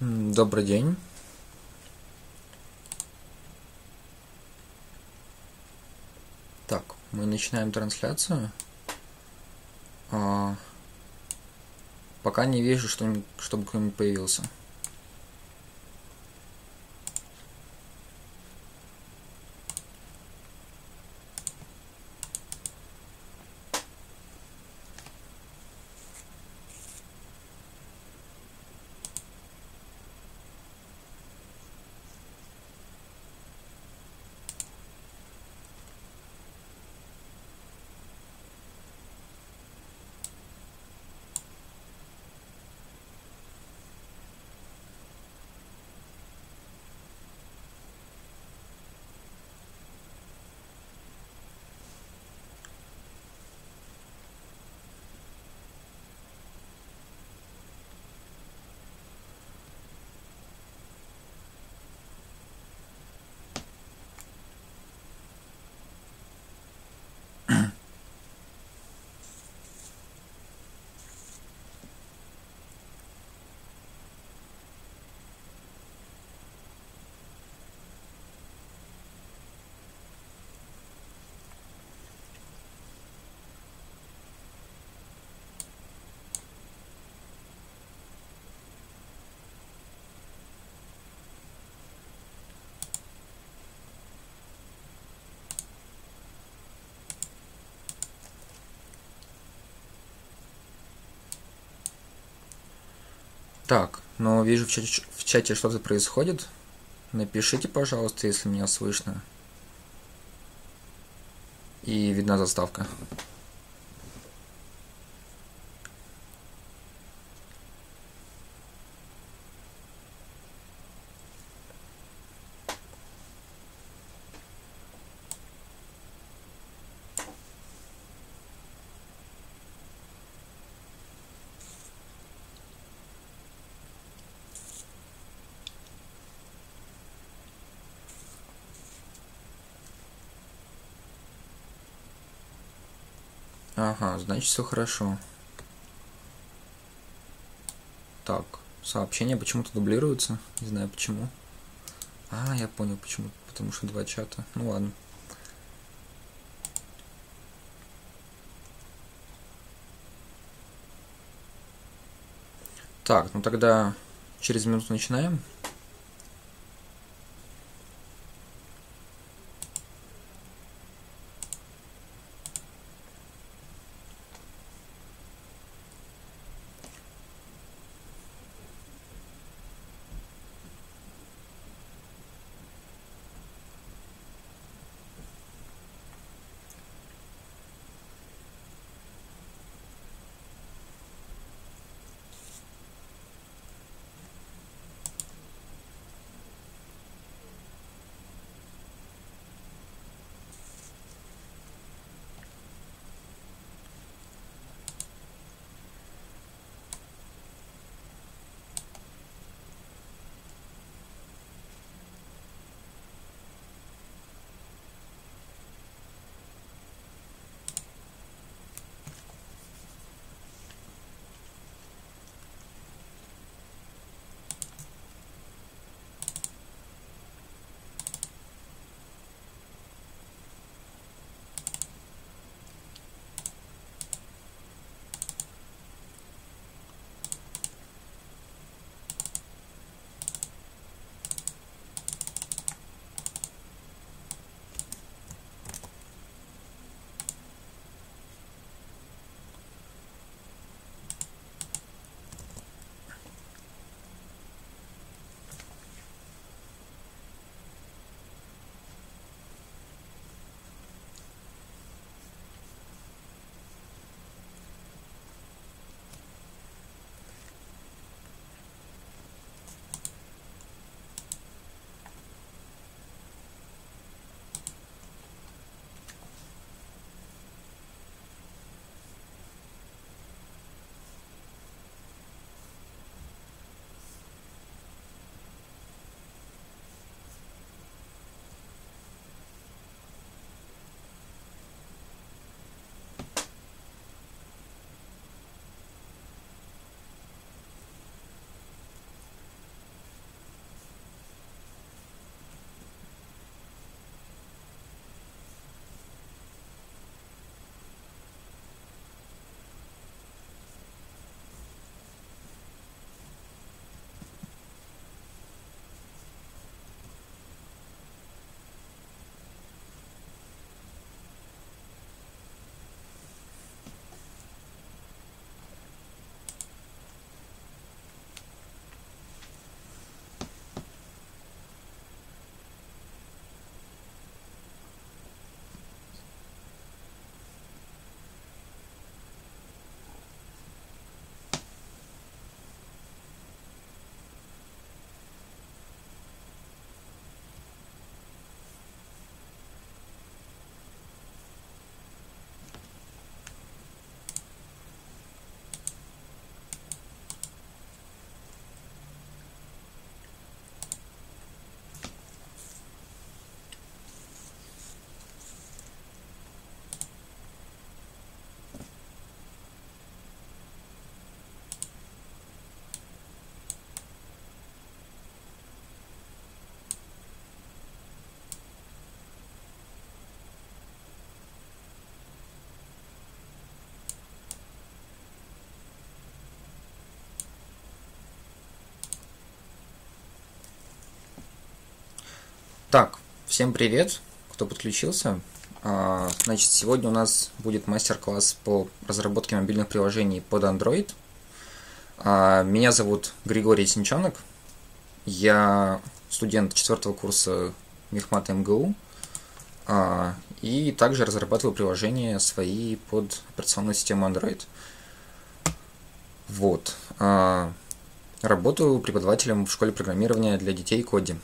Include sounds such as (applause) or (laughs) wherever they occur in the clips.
Добрый день. Так, мы начинаем трансляцию. А, пока не вижу, что, чтобы кто-нибудь появился. Так, но вижу в чате, в чате что-то происходит. Напишите, пожалуйста, если меня слышно. И видна заставка. Ага, значит все хорошо. Так, сообщения почему-то дублируются. Не знаю почему. А, я понял почему. Потому что два чата. Ну ладно. Так, ну тогда через минуту начинаем. Так, всем привет, кто подключился. А, значит, сегодня у нас будет мастер-класс по разработке мобильных приложений под Android. А, меня зовут Григорий Синчонок. Я студент четвертого курса Мехмата МГУ. А, и также разрабатываю приложения свои под операционную систему Android. Вот. Работаю преподавателем в школе программирования для детей Коди.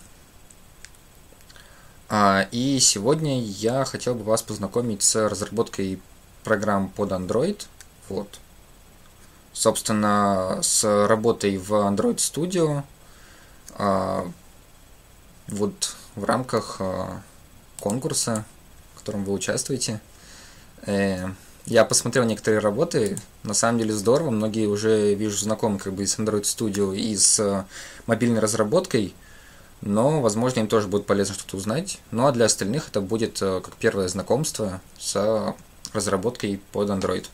А, и сегодня я хотел бы вас познакомить с разработкой программ под Android. Вот. Собственно, с работой в Android Studio. А, вот в рамках а, конкурса, в котором вы участвуете. Э, я посмотрел некоторые работы, на самом деле здорово, многие уже вижу знакомы как бы с Android Studio и с мобильной разработкой – но, возможно, им тоже будет полезно что-то узнать. Ну а для остальных это будет э, как первое знакомство с разработкой под Android.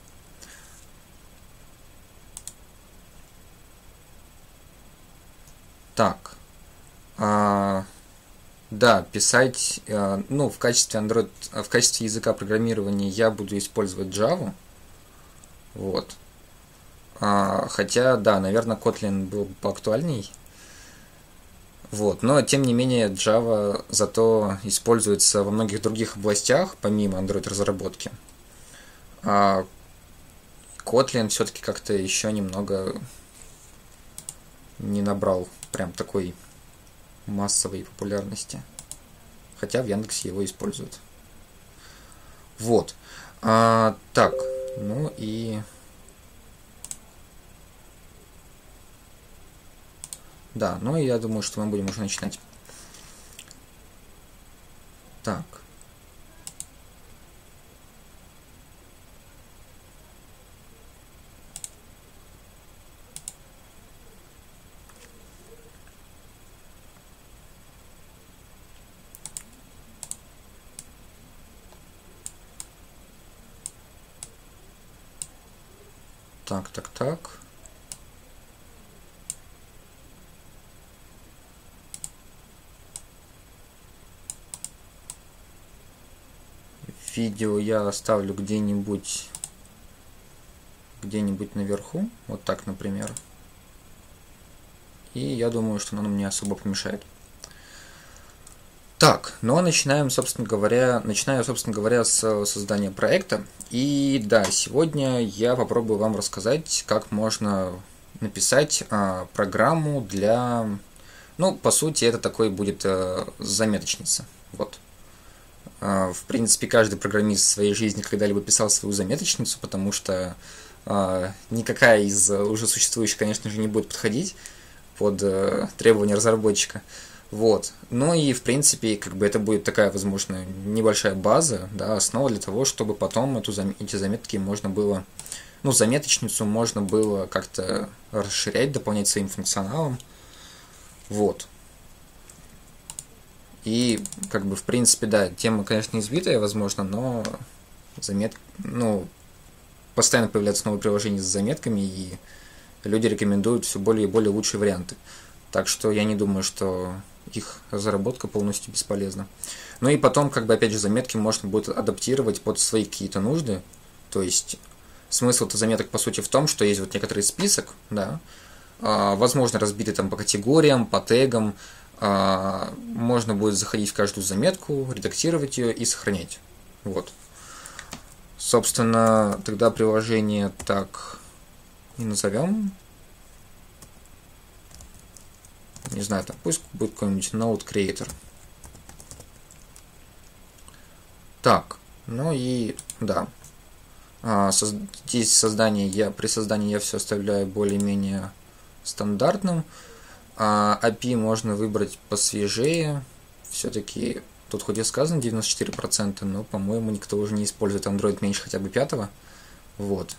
Так. А, да, писать, а, ну, в качестве Android, в качестве языка программирования я буду использовать Java. Вот. А, хотя, да, наверное, Kotlin был бы поактуальней. Вот. Но, тем не менее, Java зато используется во многих других областях, помимо Android-разработки. А Kotlin все-таки как-то еще немного не набрал прям такой массовой популярности. Хотя в Яндексе его используют. Вот. А, так, ну и Да, и я думаю, что мы будем уже начинать. Так. Так, так, так. Видео я оставлю где-нибудь где-нибудь наверху, вот так, например. И я думаю, что оно мне особо помешает. Так, ну а начинаем, собственно говоря, начинаю, собственно говоря, с создания проекта. И да, сегодня я попробую вам рассказать, как можно написать а, программу для, ну, по сути, это такой будет а, заметочница. Вот. А, в принципе, каждый программист в своей жизни когда-либо писал свою заметочницу, потому что а, никакая из уже существующих, конечно же, не будет подходить под э, требования разработчика. Вот. Ну и, в принципе, как бы это будет такая, возможно, небольшая база, да, основа для того, чтобы потом эту, эти заметки можно было, ну, заметочницу можно было как-то расширять, дополнять своим функционалом. Вот. И, как бы, в принципе, да, тема, конечно, избитая, возможно, но замет... ну, постоянно появляются новые приложения с заметками, и люди рекомендуют все более и более лучшие варианты. Так что я не думаю, что их разработка полностью бесполезна. Ну и потом, как бы, опять же, заметки можно будет адаптировать под свои какие-то нужды. То есть смысл-то заметок, по сути, в том, что есть вот некоторый список, да, а, возможно, разбитый там по категориям, по тегам, можно будет заходить в каждую заметку, редактировать ее и сохранять. Вот. Собственно, тогда приложение так и назовем. Не знаю, там пусть будет какой-нибудь Node Creator. Так, ну и да. А, здесь создание я при создании я все оставляю более-менее стандартным. А API можно выбрать посвежее. Все-таки тут хоть и сказано 94%, но, по-моему, никто уже не использует Android меньше хотя бы пятого. Вот.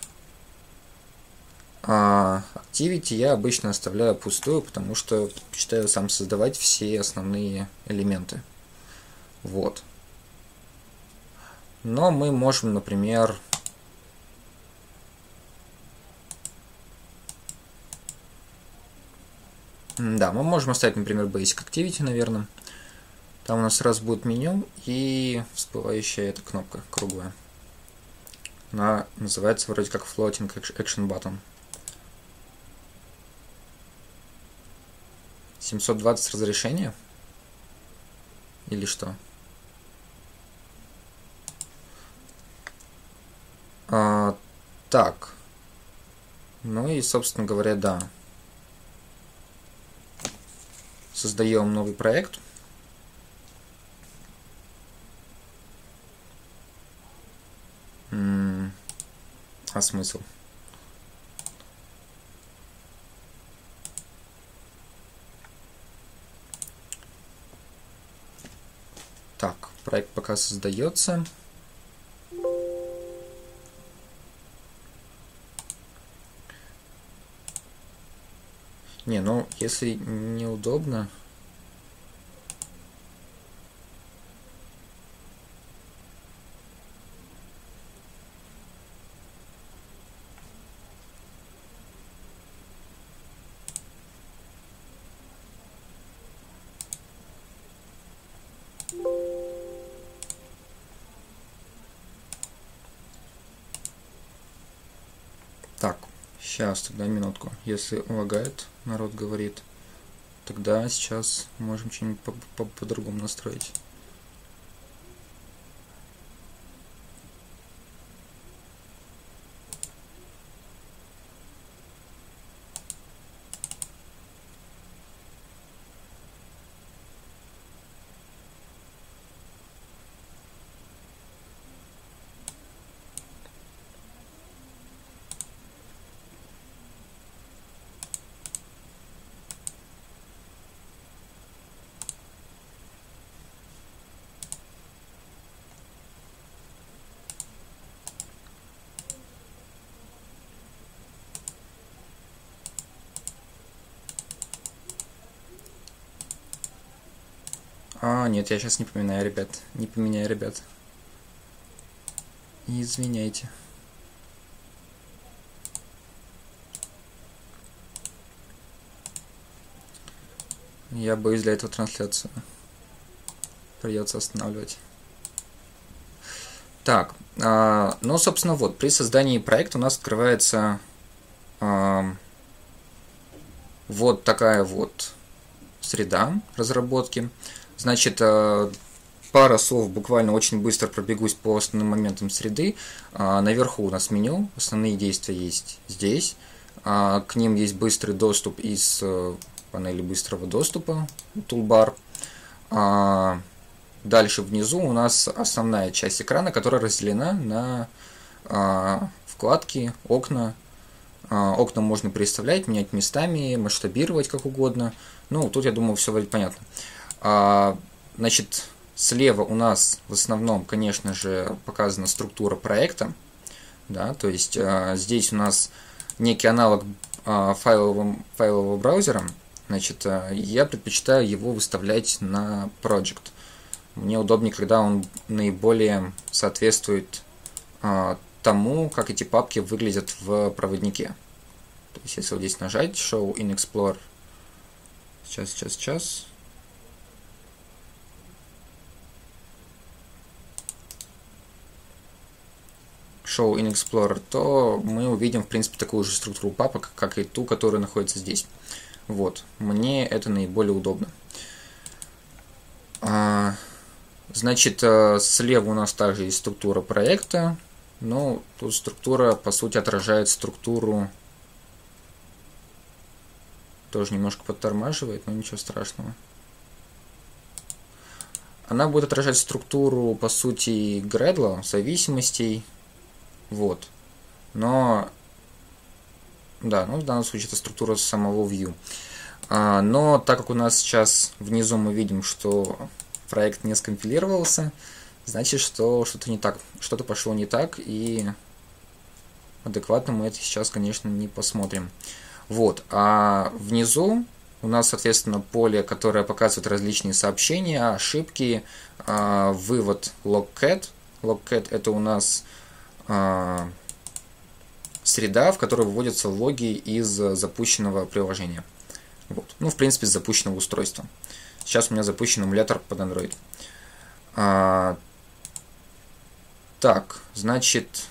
А Activity я обычно оставляю пустую, потому что предпочитаю сам создавать все основные элементы. Вот. Но мы можем, например, Да, мы можем оставить, например, Basic Activity, наверное. Там у нас раз будет меню и всплывающая эта кнопка круглая. Она называется вроде как Floating Action Button. 720 разрешения? Или что? А, так. Ну и, собственно говоря, да. Создаем новый проект. А смысл? Так, проект пока создается. Не, ну, если неудобно... сейчас тогда минутку. Если лагает, народ говорит, тогда сейчас можем что-нибудь по-другому настроить. А, нет, я сейчас не поменяю, ребят. Не поменяю, ребят. Извиняйте. Я боюсь для этого трансляцию. Придется останавливать. Так, э, ну, собственно, вот, при создании проекта у нас открывается э, вот такая вот среда разработки. Значит, э, пара слов буквально очень быстро пробегусь по основным моментам среды. А, наверху у нас меню, основные действия есть здесь. А, к ним есть быстрый доступ из э, панели быстрого доступа. А, дальше внизу у нас основная часть экрана, которая разделена на вкладки, окна. Окна можно переставлять, менять местами, масштабировать как угодно. Ну, тут, я думаю, все вроде понятно. А, значит, слева у нас в основном, конечно же, показана структура проекта. Да, то есть а, здесь у нас некий аналог а, файловым, файлового браузера. Значит, я предпочитаю его выставлять на Project. Мне удобнее, когда он наиболее соответствует тому, как эти папки выглядят в проводнике. То есть, если вот здесь нажать Show in Explorer, сейчас, сейчас, сейчас, Show in Explorer, то мы увидим, в принципе, такую же структуру папок, как и ту, которая находится здесь. Вот, мне это наиболее удобно. А, значит, э, слева у нас также есть структура проекта, но тут структура, по сути, отражает структуру, тоже немножко подтормаживает, но ничего страшного. Она будет отражать структуру, по сути, Gradle, зависимостей, вот. Но, да, ну в данном случае это структура самого view. А, но так как у нас сейчас внизу мы видим, что проект не скомпилировался, значит, что что-то не так, что-то пошло не так, и адекватно мы это сейчас, конечно, не посмотрим. Вот, а внизу у нас, соответственно, поле, которое показывает различные сообщения, ошибки, а, вывод logcat. Logcat это у нас среда, в которой выводятся логи из запущенного приложения. Вот. Ну, в принципе, с запущенного устройства. Сейчас у меня запущен эмулятор под Android. А, так, значит,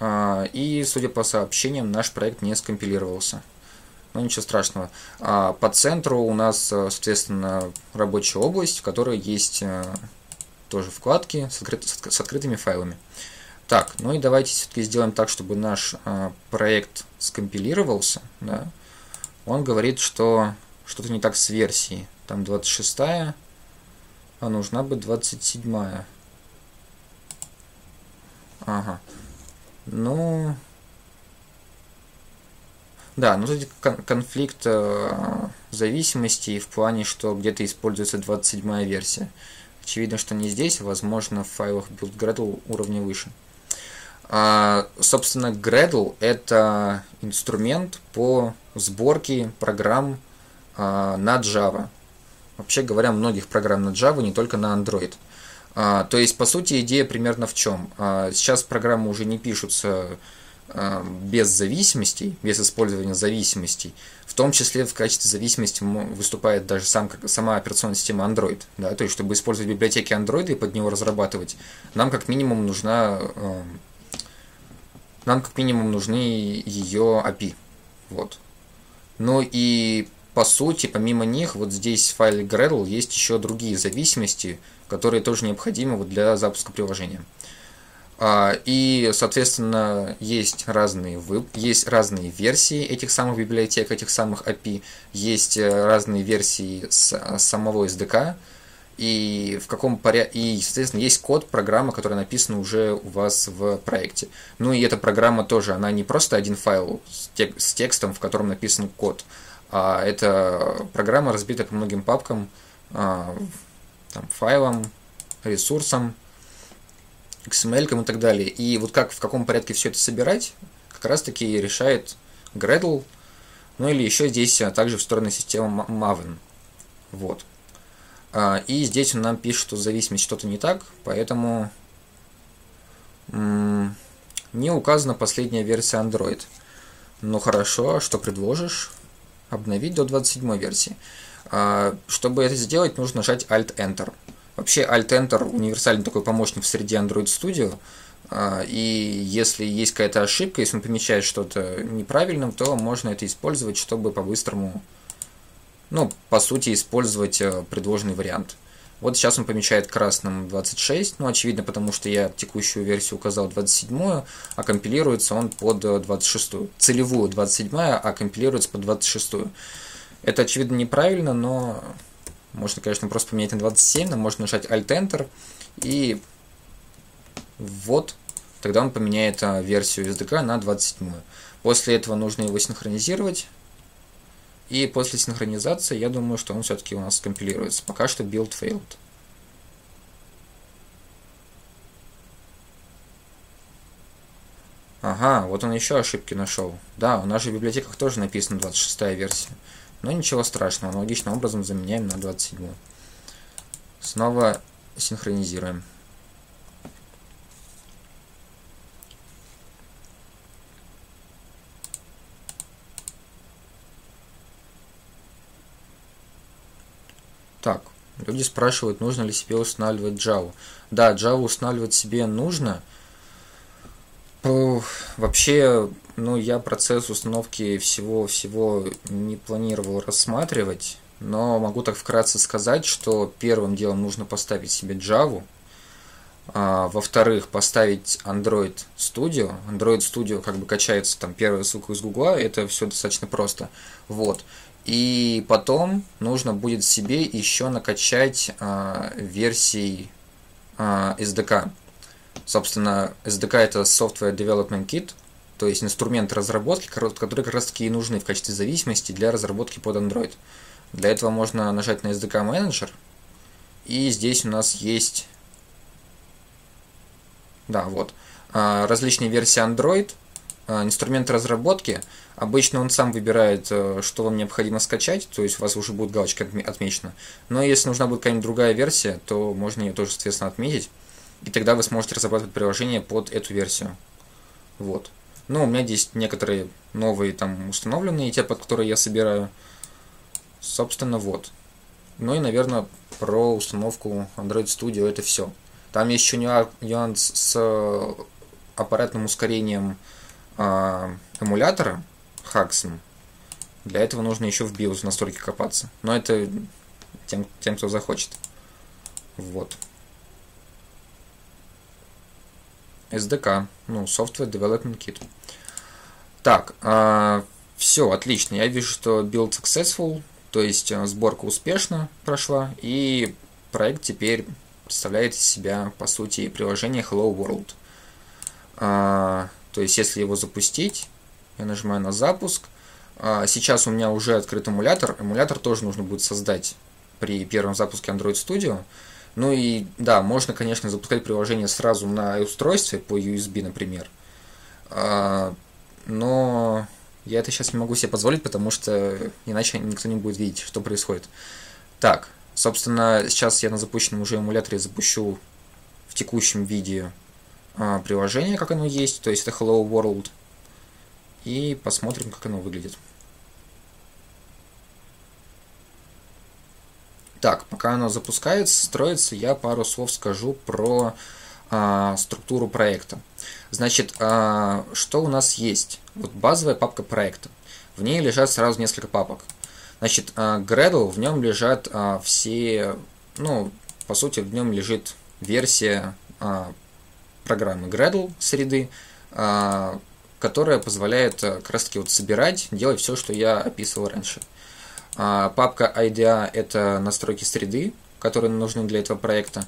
а, и, судя по сообщениям, наш проект не скомпилировался. Но ничего страшного. А, по центру у нас, соответственно, рабочая область, в которой есть а, тоже вкладки с, открыт, с открытыми файлами. Так, ну и давайте все-таки сделаем так, чтобы наш а, проект скомпилировался. Да. Он говорит, что что-то не так с версией. Там 26 а нужна бы 27 -я. Ага. Ну... Да, ну тут конфликт э, зависимости в плане, что где-то используется 27 версия. Очевидно, что не здесь, возможно, в файлах build.gradle уровня выше. А, собственно, Gradle – это инструмент по сборке программ а, на Java. Вообще говоря, многих программ на Java, не только на Android. А, то есть, по сути, идея примерно в чем? А, сейчас программы уже не пишутся а, без зависимостей, без использования зависимостей. В том числе в качестве зависимости выступает даже сам, сама операционная система Android. Да? То есть, чтобы использовать библиотеки Android и под него разрабатывать, нам как минимум нужна нам как минимум нужны ее API. Вот. Ну и по сути, помимо них, вот здесь в файле Gradle есть еще другие зависимости, которые тоже необходимы вот для запуска приложения. А, и, соответственно, есть разные, есть разные версии этих самых библиотек, этих самых API, есть э, разные версии самого SDK, и в каком порядке, и, соответственно, есть код программы, которая написана уже у вас в проекте. Ну и эта программа тоже, она не просто один файл с, тек с текстом, в котором написан код, а эта программа разбита по многим папкам, а, там, файлам, ресурсам, XML и так далее. И вот как, в каком порядке все это собирать, как раз таки решает Gradle, ну или еще здесь а, также встроенная система Maven. Вот. А, и здесь он нам пишет, что зависимость что-то не так, поэтому не указана последняя версия Android. Ну хорошо, а что предложишь? Обновить до 27 версии. А, чтобы это сделать, нужно нажать Alt-Enter. Вообще Alt-Enter универсальный такой помощник в среде Android Studio. И если есть какая-то ошибка, если он помечает что-то неправильным, то можно это использовать, чтобы по-быстрому ну, по сути, использовать э, предложенный вариант. Вот сейчас он помечает красным 26, ну, очевидно, потому что я текущую версию указал 27, а компилируется он под 26. Э, Целевую 27, а компилируется под 26. Это, очевидно, неправильно, но можно, конечно, просто поменять на 27, но можно нажать Alt-Enter, и вот, тогда он поменяет э, версию SDK на 27. После этого нужно его синхронизировать. И после синхронизации я думаю, что он все-таки у нас скомпилируется. Пока что build failed. Ага, вот он еще ошибки нашел. Да, у нас же в библиотеках тоже написана 26 версия. Но ничего страшного, аналогичным образом заменяем на 27. Снова синхронизируем. Так, люди спрашивают, нужно ли себе устанавливать Java. Да, Java устанавливать себе нужно. Вообще, ну, я процесс установки всего-всего не планировал рассматривать, но могу так вкратце сказать, что первым делом нужно поставить себе Java, а, во-вторых, поставить Android Studio. Android Studio как бы качается там первая ссылка из Гугла, это все достаточно просто. Вот. И потом нужно будет себе еще накачать э, версий э, SDK. Собственно, SDK это Software Development Kit, то есть инструмент разработки, которые как раз таки и нужны в качестве зависимости для разработки под Android. Для этого можно нажать на SDK Manager, и здесь у нас есть, да, вот, различные версии Android, инструмент разработки – Обычно он сам выбирает, э, что вам необходимо скачать, то есть у вас уже будет галочка отмечена. Но если нужна будет какая-нибудь другая версия, то можно ее тоже, соответственно, отметить. И тогда вы сможете разрабатывать приложение под эту версию. Вот. Ну, у меня здесь некоторые новые там установленные, те, под которые я собираю. Собственно, вот. Ну и, наверное, про установку Android Studio это все. Там есть еще нюанс с аппаратным ускорением э, эмулятора Haxen. Для этого нужно еще в BIOS настройки копаться. Но это тем, тем, кто захочет. Вот. SDK, ну, Software Development Kit. Так, э, все, отлично. Я вижу, что build successful, то есть э, сборка успешно прошла, и проект теперь представляет из себя, по сути, приложение Hello World. А, то есть, если его запустить, я нажимаю на запуск. А, сейчас у меня уже открыт эмулятор. Эмулятор тоже нужно будет создать при первом запуске Android Studio. Ну и да, можно, конечно, запускать приложение сразу на устройстве по USB, например. А, но я это сейчас не могу себе позволить, потому что иначе никто не будет видеть, что происходит. Так, собственно, сейчас я на запущенном уже эмуляторе запущу в текущем виде а, приложение, как оно есть, то есть это Hello World. И посмотрим, как оно выглядит. Так, пока оно запускается, строится, я пару слов скажу про а, структуру проекта. Значит, а, что у нас есть? Вот базовая папка проекта. В ней лежат сразу несколько папок. Значит, а, Gradle, в нем лежат а, все, ну, по сути, в нем лежит версия а, программы Gradle среды, а, которая позволяет а, как раз таки вот собирать, делать все, что я описывал раньше. А, папка IDEA – это настройки среды, которые нужны для этого проекта.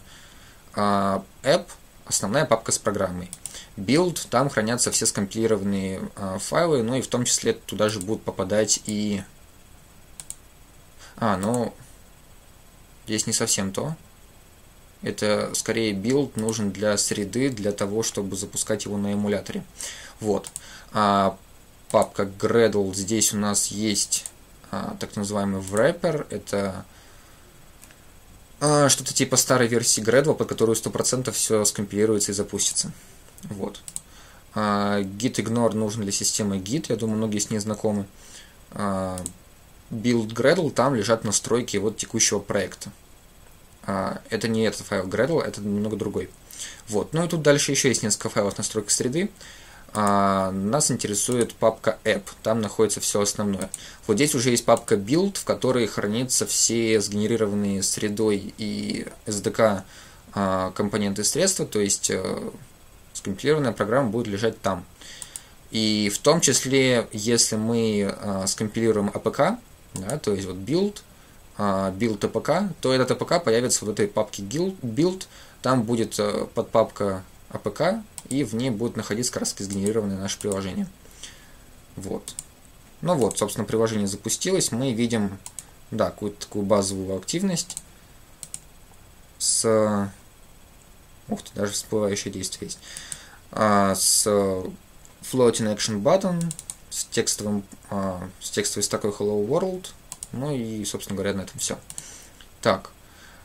App – основная папка с программой. Build, там хранятся все скомпилированные файлы, ну и в том числе туда же будут попадать и... А, ну, здесь не совсем то. Это скорее build нужен для среды, для того, чтобы запускать его на эмуляторе. Вот. А, папка Gradle, здесь у нас есть а, так называемый wrapper. Это а, что-то типа старой версии Gradle, под которую 100% все скомпилируется и запустится. Вот. А, git ignore нужен для системы git, я думаю, многие с ней знакомы. А, build Gradle, там лежат настройки вот текущего проекта. А, это не этот файл Gradle, это немного другой. Вот. Ну и тут дальше еще есть несколько файлов настройки среды. А, нас интересует папка app, там находится все основное. Вот здесь уже есть папка build, в которой хранятся все сгенерированные средой и SDK а, компоненты средства, то есть а, скомпилированная программа будет лежать там. И в том числе, если мы а, скомпилируем APK, да, то есть вот build, build APK, то этот APK появится в этой папке build, там будет э, подпапка APK, и в ней будет находиться как раз сгенерированное наше приложение. Вот. Ну вот, собственно, приложение запустилось, мы видим, да, какую-то такую базовую активность с... Ух ты, даже всплывающее действие есть. А, с floating action button, с текстовым, а, с текстовой стакой hello world, ну и, собственно говоря, на этом все. Так,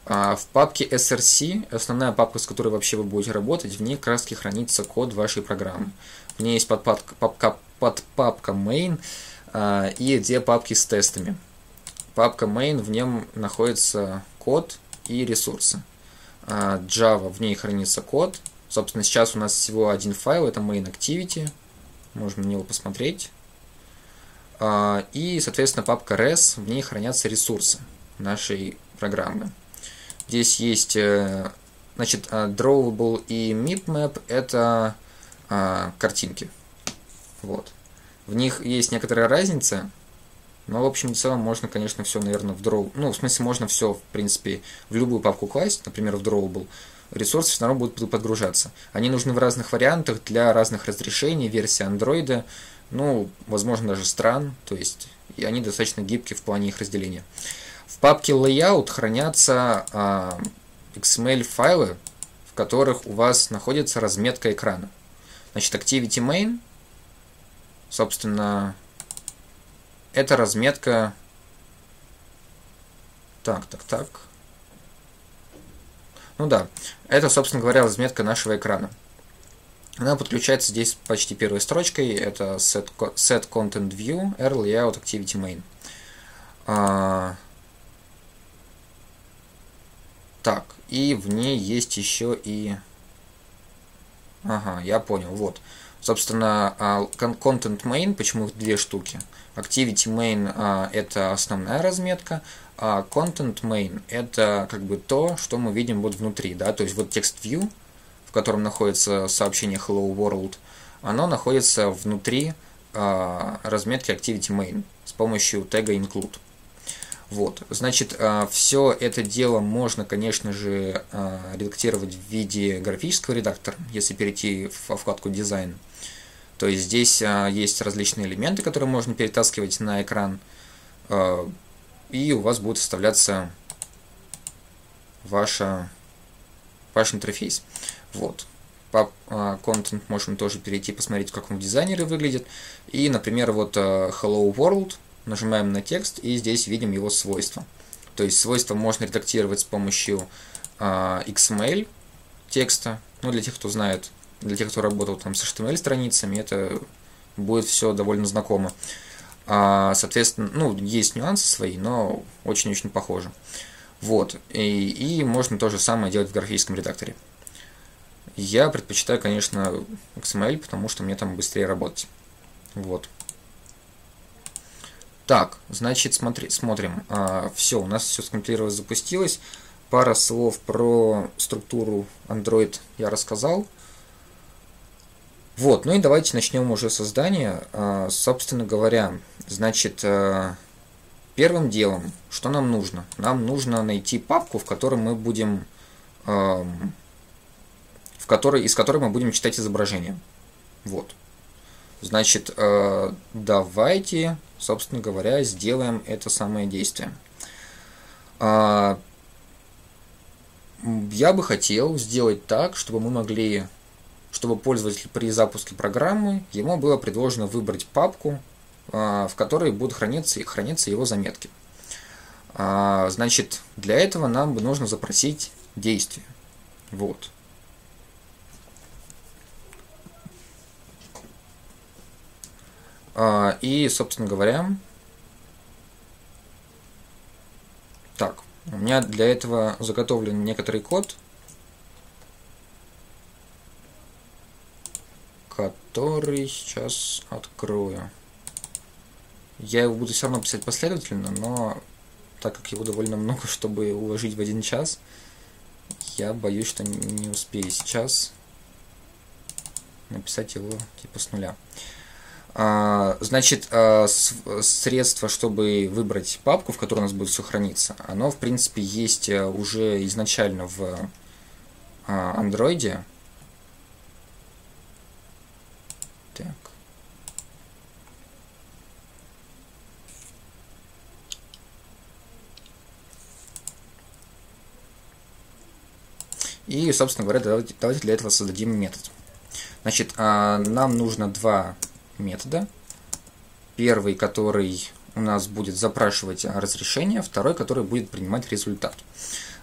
в папке src, основная папка, с которой вообще вы будете работать, в ней как раз хранится код вашей программы. В ней есть подпапка, папка, подпапка main а, и две папки с тестами. Папка main, в нем находится код и ресурсы. А, Java, в ней хранится код. Собственно, сейчас у нас всего один файл, это main activity. Можем на него посмотреть. И, соответственно, папка res, в ней хранятся ресурсы нашей программы. Здесь есть, э, значит, э, drawable и mipmap это а, картинки. Вот. В них есть некоторая разница, но в общем и целом можно, конечно, все, наверное, в draw... Ну, в смысле, можно все, в принципе, в любую папку класть, например, в drawable. Ресурсы все равно будут подгружаться. Они нужны в разных вариантах для разных разрешений, версии андроида, ну, возможно, даже стран, то есть и они достаточно гибкие в плане их разделения. В папке Layout хранятся а, XML файлы, в которых у вас находится разметка экрана. Значит, Activity Main, собственно, это разметка... Так, так, так. Ну да, это, собственно говоря, разметка нашего экрана. Она подключается здесь почти первой строчкой. Это set, set content view, r layout activity main. А, Так, и в ней есть еще и... Ага, я понял, вот. Собственно, а, Content Main, почему их две штуки? Activity Main а, это основная разметка, а Content Main это как бы то, что мы видим вот внутри, да, то есть вот текст View, в котором находится сообщение Hello World, оно находится внутри разметки Activity Main с помощью тега include. Вот, значит, все это дело можно, конечно же, редактировать в виде графического редактора, если перейти во вкладку дизайн. То есть здесь а, есть различные элементы, которые можно перетаскивать на экран, а, и у вас будет составляться ваша, ваш интерфейс. Вот. По а, content можем тоже перейти, посмотреть, как он в дизайнере выглядит. И, например, вот Hello World, нажимаем на текст, и здесь видим его свойства. То есть свойства можно редактировать с помощью XML текста. Ну, для тех, кто знает для тех, кто работал там с HTML-страницами, это будет все довольно знакомо. А, соответственно, ну, есть нюансы свои, но очень-очень похоже. Вот. И, и можно то же самое делать в графическом редакторе. Я предпочитаю, конечно, XML, потому что мне там быстрее работать. Вот. Так, значит, смотри, смотрим. А, все, у нас все скомпилировалось, запустилось. Пара слов про структуру Android я рассказал. Вот, ну и давайте начнем уже создание. А, собственно говоря, значит, э, первым делом, что нам нужно? Нам нужно найти папку, в которой мы будем, в которой, из которой мы будем читать изображение. Вот. Значит, э, давайте, собственно говоря, сделаем это самое действие. А, я бы хотел сделать так, чтобы мы могли чтобы пользователь при запуске программы ему было предложено выбрать папку, а, в которой будут храниться, храниться его заметки. А, значит, для этого нам нужно запросить действие. Вот. И, собственно говоря, так, у меня для этого заготовлен некоторый код, который сейчас открою. Я его буду все равно писать последовательно, но так как его довольно много, (laughs) чтобы уложить в один час, я боюсь, что не успею сейчас написать его типа с нуля. А, значит, а, средство, чтобы выбрать папку, в которой у нас будет все храниться, оно, в принципе, есть э, уже изначально в а, андроиде. Так. И, собственно говоря, давайте, для этого создадим метод. Значит, нам нужно два метода. Первый, который у нас будет запрашивать разрешение, второй, который будет принимать результат.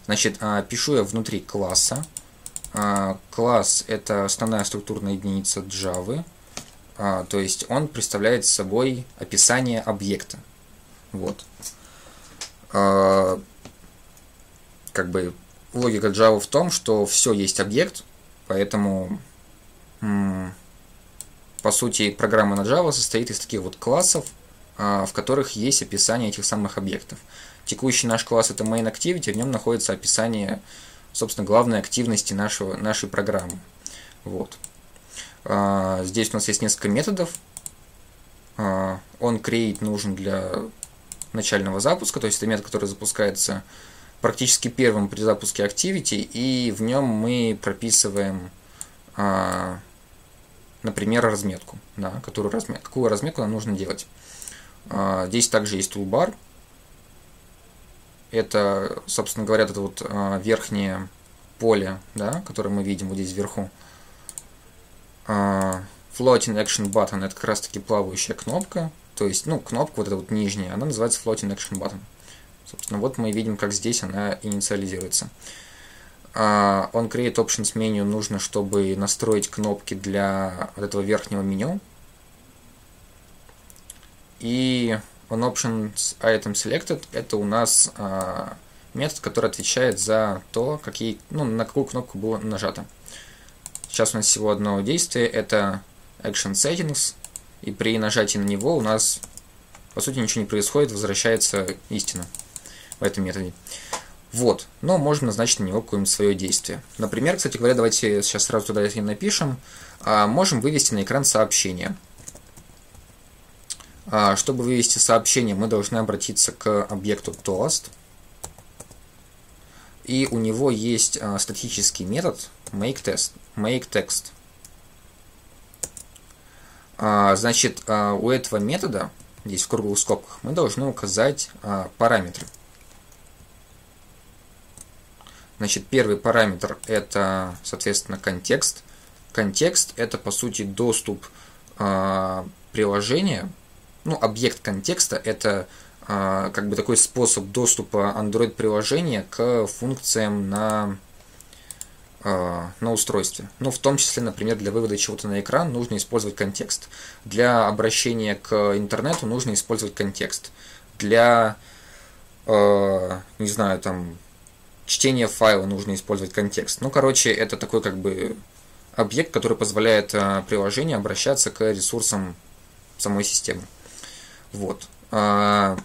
Значит, а, пишу я внутри класса. А, класс – это основная структурная единица Java. А, то есть он представляет собой описание объекта. Вот. А, как бы логика Java в том, что все есть объект, поэтому по сути программа на Java состоит из таких вот классов, а, в которых есть описание этих самых объектов. Текущий наш класс это main activity, в нем находится описание, собственно, главной активности нашего, нашей программы. Вот. А, здесь у нас есть несколько методов. А, он create нужен для начального запуска, то есть это метод, который запускается практически первым при запуске Activity, и в нем мы прописываем, а, например, разметку, да, которую размет, какую разметку нам нужно делать. Здесь также есть toolbar. Это, собственно говоря, это вот верхнее поле, да, которое мы видим вот здесь вверху. А, floating Action Button это как раз таки плавающая кнопка. То есть, ну, кнопка вот эта вот нижняя, она называется Floating Action Button. Собственно, вот мы видим, как здесь она инициализируется. Uh, on Create Options меню нужно, чтобы настроить кнопки для вот этого верхнего меню. И on Options Item Selected это у нас uh, метод, который отвечает за то, какие, ну, на какую кнопку было нажато. Сейчас у нас всего одно действие, это Action Settings, и при нажатии на него у нас, по сути, ничего не происходит, возвращается истина в этом методе. Вот, но можно назначить на него какое-нибудь свое действие. Например, кстати говоря, давайте сейчас сразу туда и напишем. А, можем вывести на экран сообщение. А, чтобы вывести сообщение, мы должны обратиться к объекту toast. И у него есть а, статический метод makeText. Make text. Значит, у этого метода, здесь в круглых скобках, мы должны указать параметры. Значит, первый параметр это, соответственно, контекст. Контекст это, по сути, доступ э, приложения. Ну, объект контекста это э, как бы такой способ доступа Android приложения к функциям на, э, на устройстве. Ну, в том числе, например, для вывода чего-то на экран нужно использовать контекст. Для обращения к интернету нужно использовать контекст. Для, э, не знаю, там чтение файла нужно использовать контекст. Ну, короче, это такой как бы объект, который позволяет э, приложению обращаться к ресурсам самой системы. Вот. А,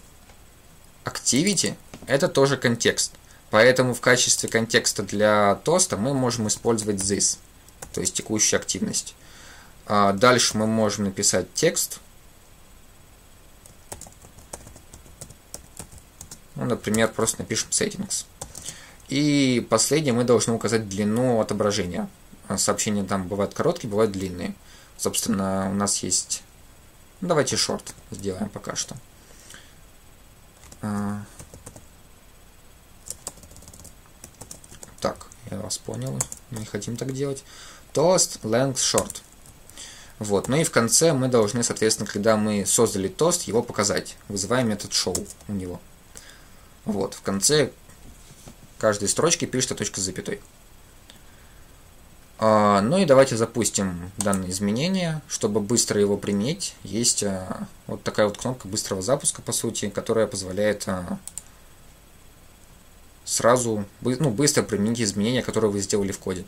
activity – это тоже контекст. Поэтому в качестве контекста для тоста мы можем использовать this, то есть текущую активность. А дальше мы можем написать текст. Ну, например, просто напишем settings. И последнее, мы должны указать длину отображения. Сообщения там бывают короткие, бывают длинные. Собственно, у нас есть... Ну, давайте шорт сделаем пока что. А. Так, я вас понял. Не хотим так делать. Toast, length, short. Вот. Ну и в конце мы должны, соответственно, когда мы создали тост, его показать. Вызываем метод show у него. Вот. В конце каждой строчке пишется точка с запятой. А, ну и давайте запустим данное изменение. Чтобы быстро его применить, есть а, вот такая вот кнопка быстрого запуска, по сути, которая позволяет а, сразу ну, быстро применить изменения, которые вы сделали в коде.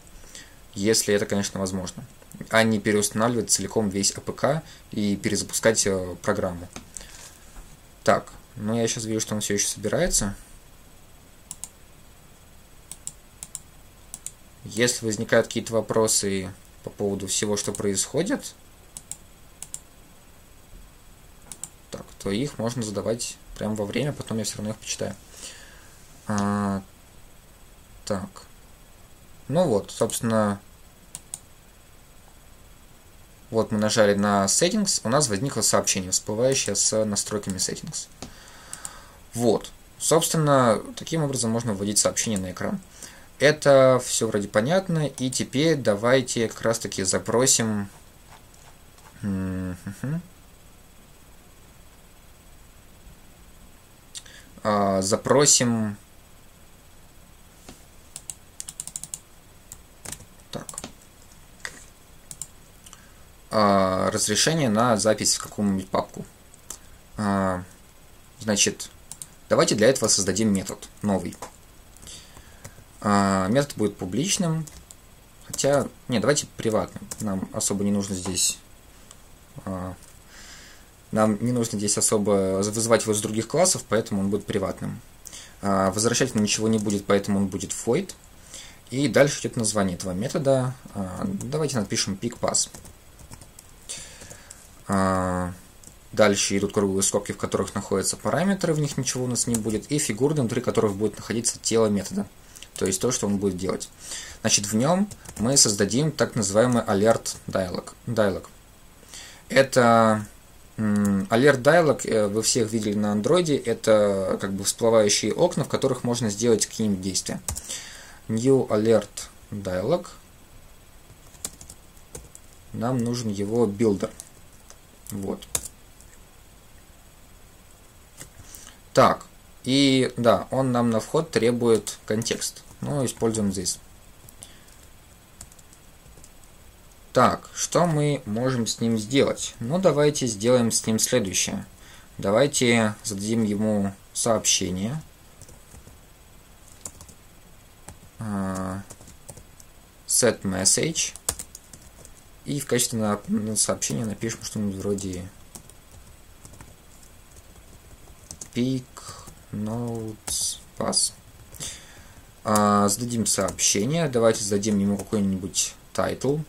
Если это, конечно, возможно. А не переустанавливать целиком весь APK и перезапускать программу. Так, ну я сейчас вижу, что он все еще собирается. Если возникают какие-то вопросы по поводу всего, что происходит, так, то их можно задавать прямо во время, потом я все равно их почитаю. А, так. Ну вот, собственно, вот мы нажали на Settings, у нас возникло сообщение, всплывающее с настройками Settings. Вот. Собственно, таким образом можно вводить сообщение на экран. Это все вроде понятно. И теперь давайте как раз таки запросим... А, запросим... Так. А, разрешение на запись в какую-нибудь папку. А, значит, давайте для этого создадим метод новый. А, метод будет публичным, хотя, не, давайте приватным. Нам особо не нужно здесь... А, нам не нужно здесь особо вызывать его из других классов, поэтому он будет приватным. А, возвращать он ничего не будет, поэтому он будет void. И дальше идет название этого метода. Давайте напишем pickpass. Дальше идут круглые скобки, в которых находятся параметры, в них ничего у нас не будет, и фигуры, внутри которых будет находиться тело метода то есть то, что он будет делать. Значит, в нем мы создадим так называемый alert dialog. dialog. Это Alert Dialog э, вы всех видели на андроиде, это как бы всплывающие окна, в которых можно сделать какие-нибудь действия. New Alert Dialog. Нам нужен его builder. Вот. Так, и да, он нам на вход требует контекст. Ну, используем здесь. Так, что мы можем с ним сделать? Ну, давайте сделаем с ним следующее. Давайте зададим ему сообщение. set message и в качестве сообщения напишем что-нибудь вроде pick notes pass. А, сдадим сообщение. Давайте сдадим ему какой-нибудь title,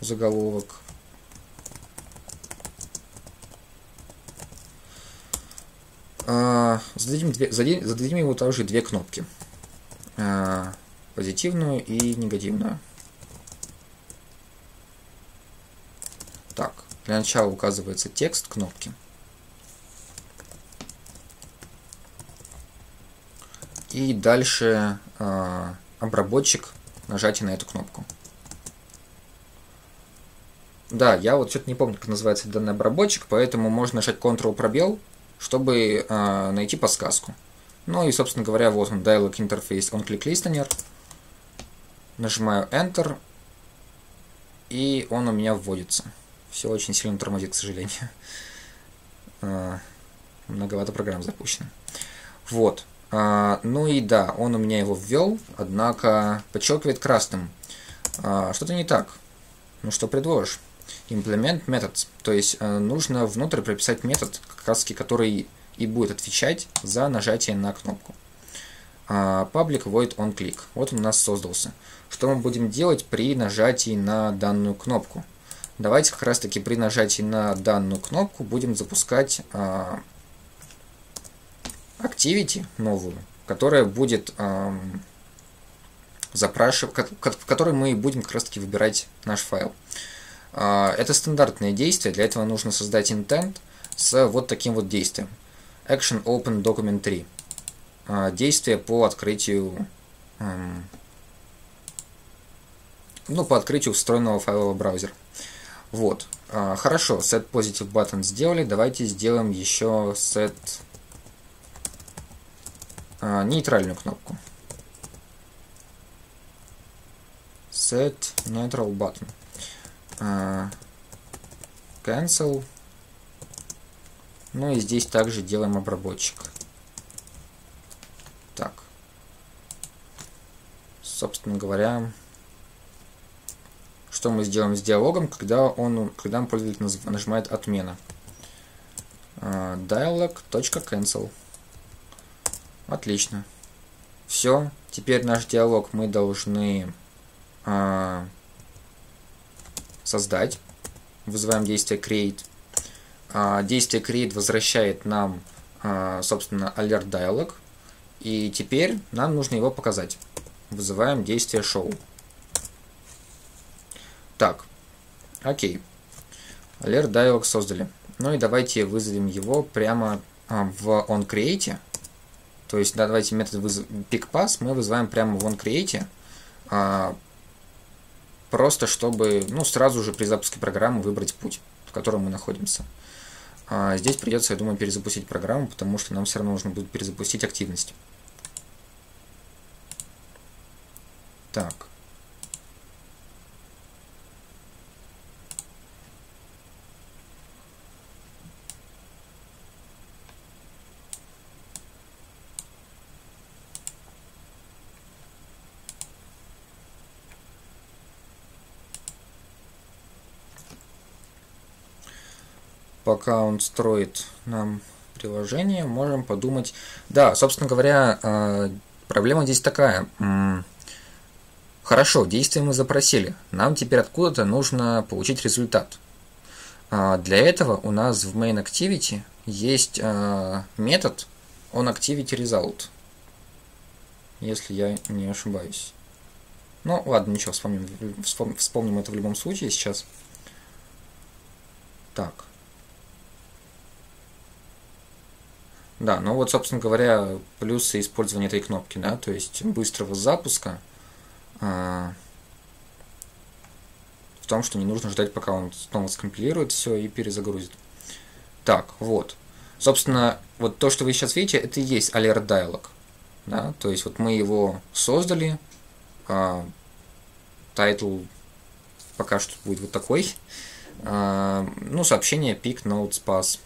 заголовок. А, зададим, две, зададим ему также две кнопки. А, позитивную и негативную. Так, для начала указывается текст кнопки. И дальше э, обработчик нажатия на эту кнопку. Да, я вот что-то не помню, как называется данный обработчик, поэтому можно нажать Ctrl пробел, чтобы э, найти подсказку. Ну и, собственно говоря, вот он, Dialog Interface on Click Listener. Нажимаю Enter, и он у меня вводится. Все очень сильно тормозит, к сожалению. Э, многовато программ запущено. Вот. А, ну и да, он у меня его ввел, однако подчеркивает красным. А, что-то не так. Ну что предложишь? Implement methods. То есть э, нужно внутрь прописать метод, как раз который и будет отвечать за нажатие на кнопку. А, public void on click. Вот он у нас создался. Что мы будем делать при нажатии на данную кнопку? Давайте как раз таки при нажатии на данную кнопку будем запускать activity новую, которая будет эм, запрашивать, в которой мы будем как раз таки выбирать наш файл. Э, это стандартное действие, для этого нужно создать intent с вот таким вот действием. Action Open Document 3. Э, действие по открытию э, ну, по открытию встроенного файлового браузера. Вот. Э, хорошо, set positive button сделали. Давайте сделаем еще set а, нейтральную кнопку. Set neutral button. А, cancel. Ну и здесь также делаем обработчик. Так. Собственно говоря, что мы сделаем с диалогом, когда он, когда пользователь нажимает отмена. Uh, dialog.cancel. Отлично. Все. Теперь наш диалог мы должны э, создать. Вызываем действие create. Э, действие create возвращает нам, э, собственно, alert dialog. И теперь нам нужно его показать. Вызываем действие show. Так. Окей. Alert dialog создали. Ну и давайте вызовем его прямо в onCreate. То есть, да, давайте метод выз... pickPass мы вызываем прямо в onCreate, а, просто чтобы, ну, сразу же при запуске программы выбрать путь, в котором мы находимся. А, здесь придется, я думаю, перезапустить программу, потому что нам все равно нужно будет перезапустить активность. Так. Пока он строит нам приложение, можем подумать... Да, собственно говоря, э, проблема здесь такая. Хорошо, действие мы запросили. Нам теперь откуда-то нужно получить результат. А, для этого у нас в main есть э, метод onActivityResult. Если я не ошибаюсь. Ну, ладно, ничего, вспомним, вспомним это в любом случае сейчас. Так. Да, ну вот, собственно говоря, плюсы использования этой кнопки, да, то есть быстрого запуска а, в том, что не нужно ждать, пока он снова скомпилирует все и перезагрузит. Так, вот. Собственно, вот то, что вы сейчас видите, это и есть alert dialog. Да? То есть вот мы его создали. А, title пока что будет вот такой. А, ну, сообщение pick notes pass.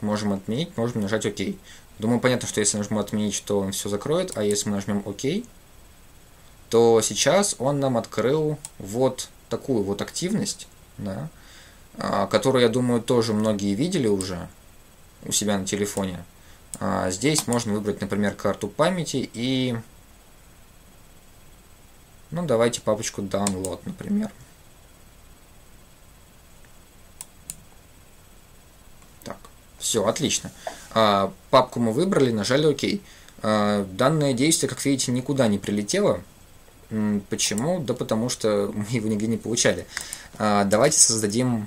Можем отменить, можем нажать ОК. Думаю, понятно, что если нажму отменить, то он все закроет, а если мы нажмем ОК, то сейчас он нам открыл вот такую вот активность, да, а, которую, я думаю, тоже многие видели уже у себя на телефоне. А, здесь можно выбрать, например, карту памяти и... Ну, давайте папочку download, например. Так, все, отлично. А, папку мы выбрали, нажали ОК. Данное действие, как видите, никуда не прилетело. Почему? Да потому что (laughs) мы его нигде не получали. Давайте создадим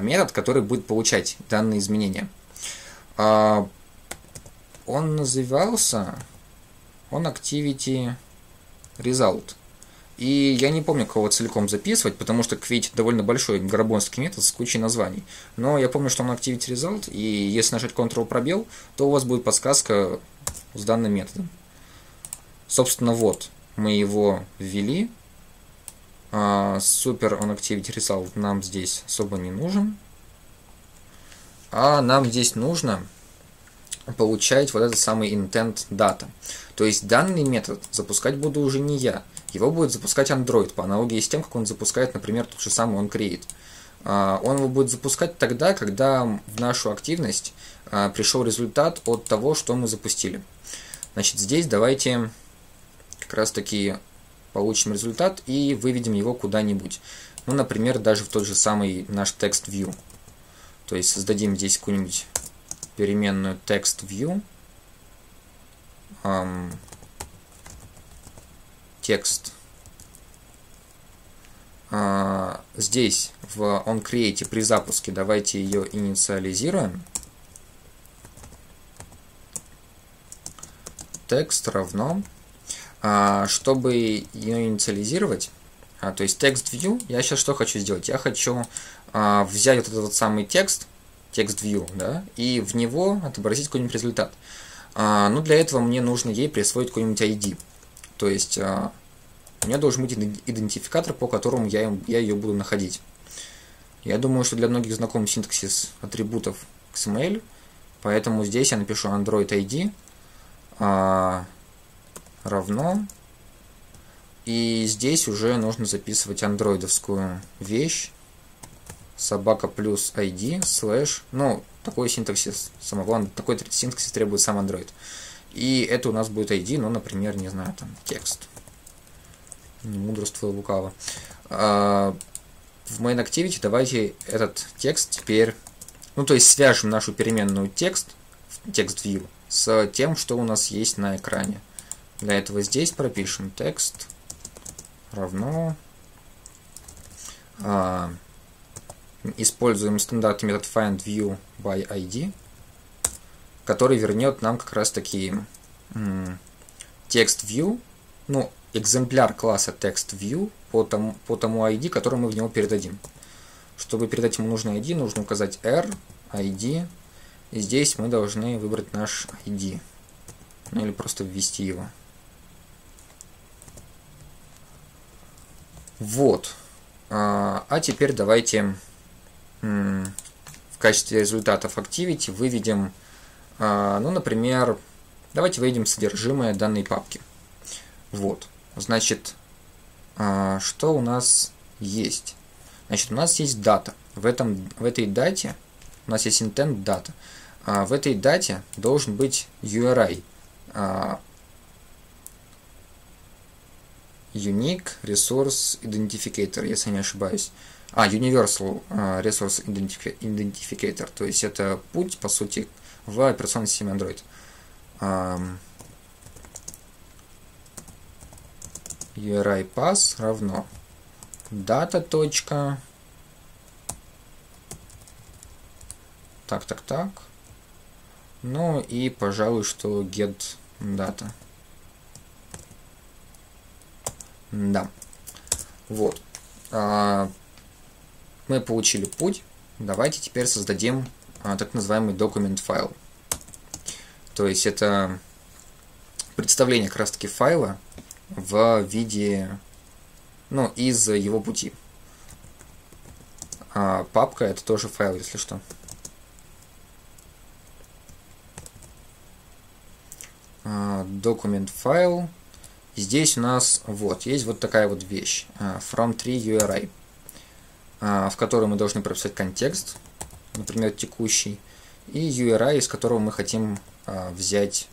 метод, который будет получать данные изменения. Он назывался он Activity Result. И я не помню, кого целиком записывать, потому что, видите, довольно большой грабонский метод с кучей названий. Но я помню, что он Activity Result, и если нажать Ctrl пробел, то у вас будет подсказка с данным методом. Собственно, вот, мы его ввели. А, Super on Activity Result нам здесь особо не нужен. А нам здесь нужно получать вот этот самый intent data. То есть данный метод запускать буду уже не я. Его будет запускать Android по аналогии с тем, как он запускает, например, тот же самый onCreate. А, он его будет запускать тогда, когда в нашу активность а, пришел результат от того, что мы запустили. Значит, здесь давайте как раз таки получим результат и выведем его куда-нибудь. Ну, например, даже в тот же самый наш text view. То есть создадим здесь какую-нибудь переменную text view. Um, текст. Uh, здесь в onCreate при запуске давайте ее инициализируем. Текст равно а, чтобы ее инициализировать, а, то есть текст view, я сейчас что хочу сделать? Я хочу а, взять вот этот вот самый текст, текст view, да, и в него отобразить какой-нибудь результат. Ну, для этого мне нужно ей присвоить какой-нибудь ID. То есть у меня должен быть идентификатор, по которому я, я ее буду находить. Я думаю, что для многих знаком синтаксис атрибутов XML, поэтому здесь я напишу Android ID, равно. И здесь уже нужно записывать андроидовскую вещь. Собака плюс ID, слэш. Ну, такой синтаксис, самое главное, такой синтаксис требует сам Android. И это у нас будет ID, ну, например, не знаю, там, текст. Не мудрство лукаво. А, в main activity давайте этот текст теперь, ну, то есть свяжем нашу переменную текст, текст view, с тем, что у нас есть на экране. Для этого здесь пропишем текст равно а, используем стандартный метод findViewById, by который вернет нам как раз таки текст view, ну, экземпляр класса text view по тому, по тому ID, который мы в него передадим. Чтобы передать ему нужный ID, нужно указать r, ID, и здесь мы должны выбрать наш ID, ну или просто ввести его. Вот. А, а теперь давайте в качестве результатов Activity выведем, а, ну, например, давайте выведем содержимое данной папки. Вот. Значит, а, что у нас есть? Значит, у нас есть дата. В, этом, в этой дате у нас есть intent дата. В этой дате должен быть URI Unique Resource Identificator, если не ошибаюсь. А, Universal uh, Resource Identificator, то есть это путь, по сути, в операционной системе Android. URI pass равно data. Точка. Так, так, так. Ну и, пожалуй, что get data. Да. Вот. А, мы получили путь. Давайте теперь создадим а, так называемый документ файл. То есть это представление как раз таки файла в виде, ну, из его пути. А папка это тоже файл, если что. Документ файл Здесь у нас вот есть вот такая вот вещь from tree URI, в которой мы должны прописать контекст, например, текущий, и URI, из которого мы хотим взять,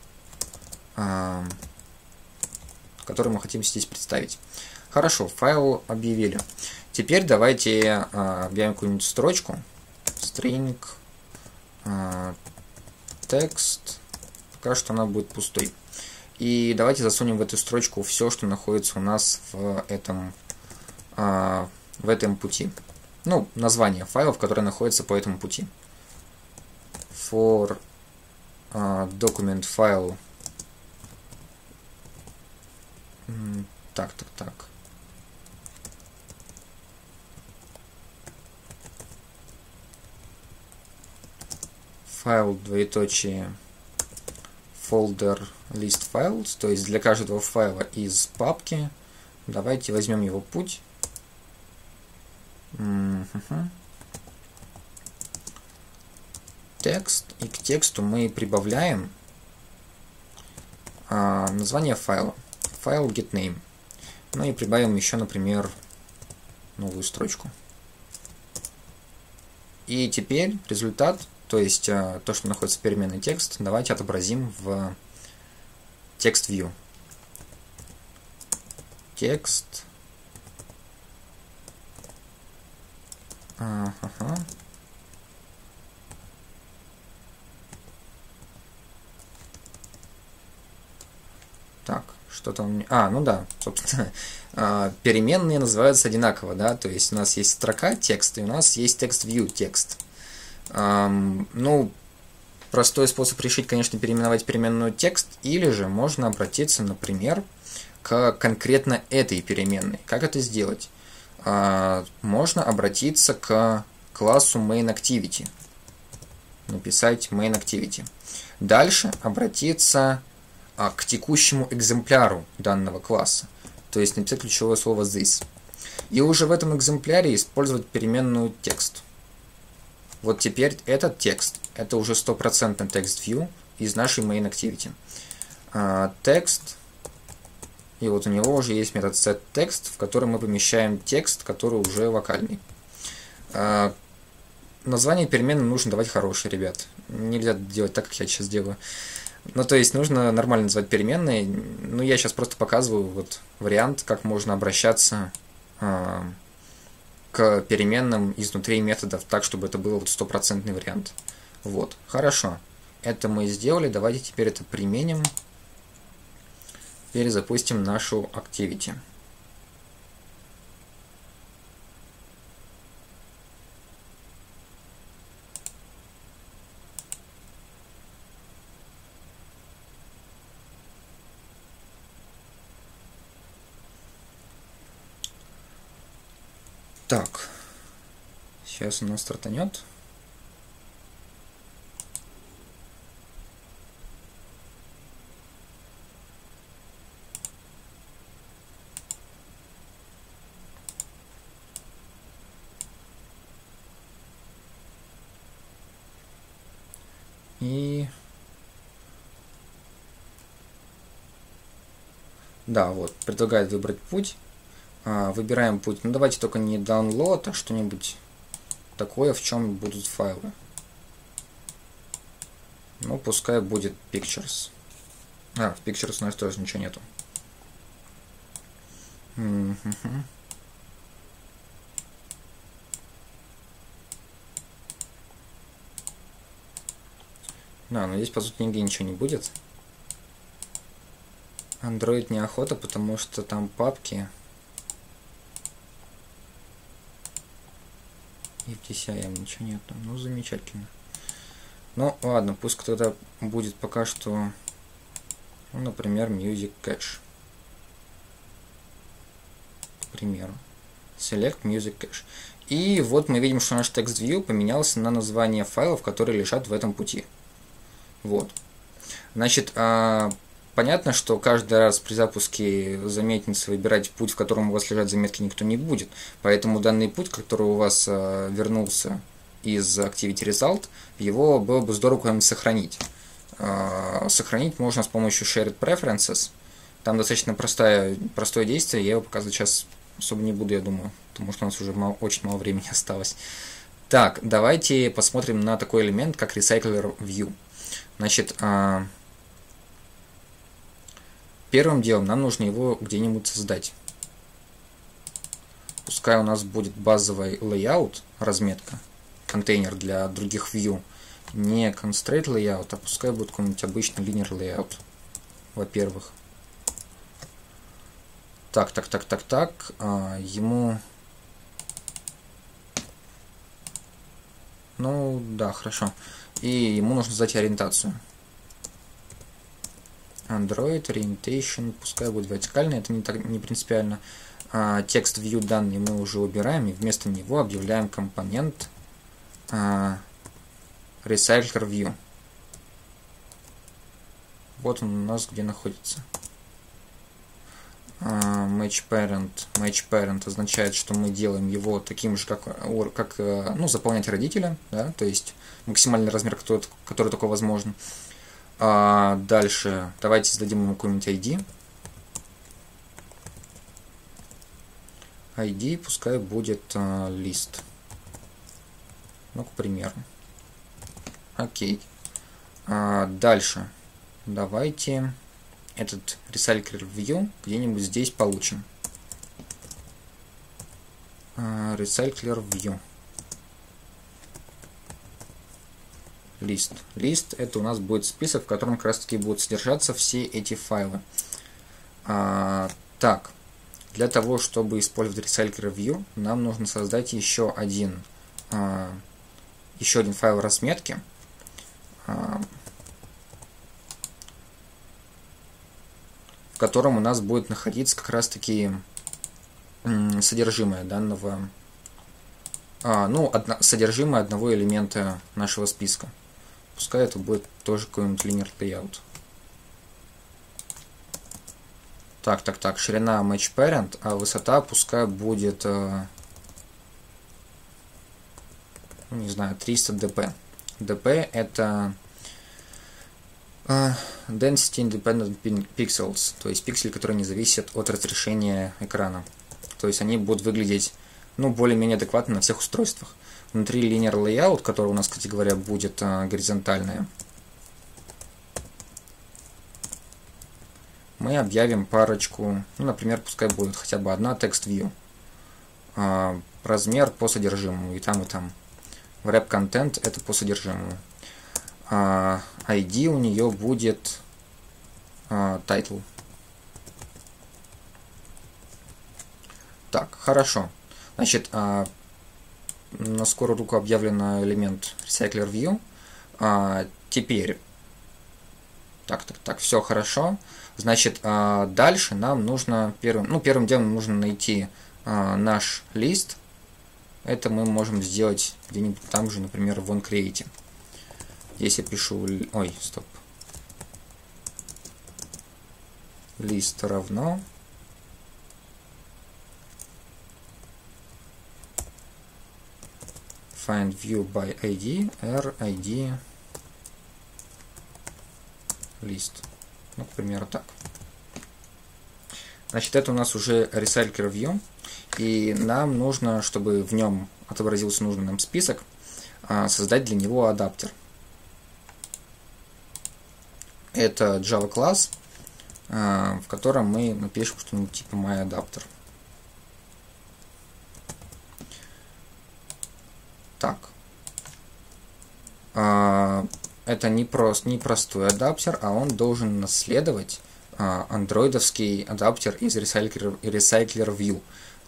который мы хотим здесь представить. Хорошо, файл объявили. Теперь давайте объявим какую-нибудь строчку. String текст. Пока что она будет пустой. И давайте засунем в эту строчку все, что находится у нас в этом, в этом пути. Ну, название файлов, которые находятся по этому пути. For э, document file. Так, так, так. Файл двоеточие folder list files, то есть для каждого файла из папки. Давайте возьмем его путь. Текст. И к тексту мы прибавляем а, название файла. Файл getName. Ну и прибавим еще, например, новую строчку. И теперь результат то есть э, то, что находится в переменной текст, давайте отобразим в текст view. Текст. Ага. Так, что там... А, ну да, собственно, э, (laughs) переменные называются одинаково, да, то есть у нас есть строка текст, и у нас есть текст view текст. Ну, простой способ решить, конечно, переименовать переменную текст, или же можно обратиться, например, к конкретно этой переменной. Как это сделать? А, можно обратиться к классу MainActivity. Написать MainActivity. Дальше обратиться а, к текущему экземпляру данного класса. То есть написать ключевое слово this. И уже в этом экземпляре использовать переменную текст. Вот теперь этот текст, это уже стопроцентный текст view из нашей main activity. А, текст, и вот у него уже есть метод setText, в котором мы помещаем текст, который уже вокальный. А, название перемены нужно давать хорошие, ребят. Нельзя делать так, как я сейчас делаю. Ну, то есть нужно нормально называть переменные. Ну, я сейчас просто показываю вот вариант, как можно обращаться а, к переменным изнутри методов так, чтобы это был вот стопроцентный вариант. Вот, хорошо. Это мы сделали. Давайте теперь это применим. Перезапустим нашу activity. Так, сейчас у нас стартанет. И да, вот, предлагает выбрать путь. А, выбираем путь. Ну давайте только не download, а что-нибудь такое, в чем будут файлы. Ну, пускай будет pictures. А, в pictures у нас тоже ничего нету. Да, но здесь, по сути, нигде ничего не будет. Android неохота, потому что там папки И в TCIM ничего нет. Ну, замечательно. Ну, ладно, пусть кто-то будет пока что, ну, например, Music Cache. К примеру. Select Music Cache. И вот мы видим, что наш текст view поменялся на название файлов, которые лежат в этом пути. Вот. Значит, а, Понятно, что каждый раз при запуске заметницы выбирать путь, в котором у вас лежат заметки, никто не будет. Поэтому данный путь, который у вас э, вернулся из Activity Result, его было бы здорово куда-нибудь сохранить. Э, сохранить можно с помощью Shared Preferences. Там достаточно простое, простое действие, я его показывать сейчас особо не буду, я думаю, потому что у нас уже мало, очень мало времени (laughs) осталось. Так, давайте посмотрим на такой элемент, как Recycler View. Значит, а, первым делом нам нужно его где-нибудь создать. Пускай у нас будет базовый layout, разметка, контейнер для других view. Не constraint layout, а пускай будет какой-нибудь обычный linear layout. Во-первых. Так, так, так, так, так. А, ему... Ну, да, хорошо. И ему нужно задать ориентацию. Android, Orientation, пускай будет вертикально, это не, так, не принципиально. А, текст view данные мы уже убираем, и вместо него объявляем компонент а, Recycler View. Вот он у нас где находится. Uh, match parent. Match parent означает, что мы делаем его таким же, как, как э, ну, заполнять родителя, да, то есть максимальный размер, который, который только возможен. А дальше давайте зададим ему какой-нибудь ID. ID пускай будет uh, лист. Ну, к примеру. Окей. А, дальше. Давайте этот Recycler View где-нибудь здесь получим. А, Recycler View. Лист. Лист это у нас будет список, в котором как раз таки будут содержаться все эти файлы. А, так, для того, чтобы использовать Recycler View, нам нужно создать еще один, а, еще один файл разметки. А, в котором у нас будет находиться как раз-таки содержимое данного, а, ну, одно, содержимое одного элемента нашего списка. Пускай это будет тоже какой-нибудь linear layout. Так, так, так, ширина match parent, а высота пускай будет, э, ну, не знаю, 300 dp. dp это Density Independent Pixels, то есть пиксели, которые не зависят от разрешения экрана. То есть они будут выглядеть ну, более-менее адекватно на всех устройствах. Внутри Linear Layout, который у нас, кстати говоря, будет uh, горизонтальная, мы объявим парочку, ну, например, пускай будет хотя бы одна text view. Uh, размер по содержимому, и там, и там. Wrap Content это по содержимому. ID у нее будет title. Так, хорошо. Значит, uh, на скорую руку объявлен элемент Recycler View. Uh, теперь, так, так, так, все хорошо. Значит, uh, дальше нам нужно первым, ну, первым делом нужно найти uh, наш лист. Это мы можем сделать где-нибудь там же, например, в OnCreate. Я пишу... Ой, стоп. Лист равно... Find view by ID, R, ID, лист. Ну, к примеру, так. Значит, это у нас уже Recycler View. И нам нужно, чтобы в нем отобразился нужный нам список, а, создать для него адаптер это Java класс, а, в котором мы напишем что-нибудь типа myAdapter. Так. А, это не, прост, не простой адаптер, а он должен наследовать а, андроидовский адаптер из Recycler, Recycler View.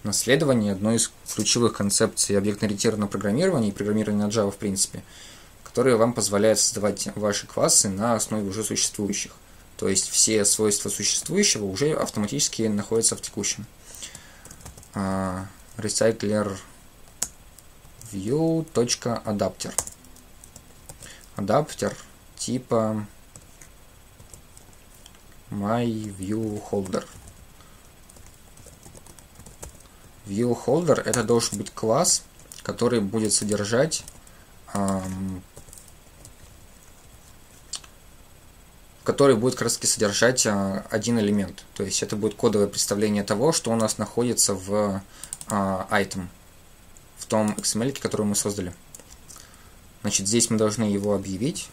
Наследование – одной из ключевых концепций объектно-ориентированного программирования и программирования на Java в принципе – которые вам позволяют создавать ваши классы на основе уже существующих. То есть все свойства существующего уже автоматически находятся в текущем. Uh, recycler view.adapter адаптер типа myViewHolder. ViewHolder это должен быть класс, который будет содержать который будет как раз таки содержать а, один элемент. То есть это будет кодовое представление того, что у нас находится в а, item, в том XML, который мы создали. Значит, здесь мы должны его объявить.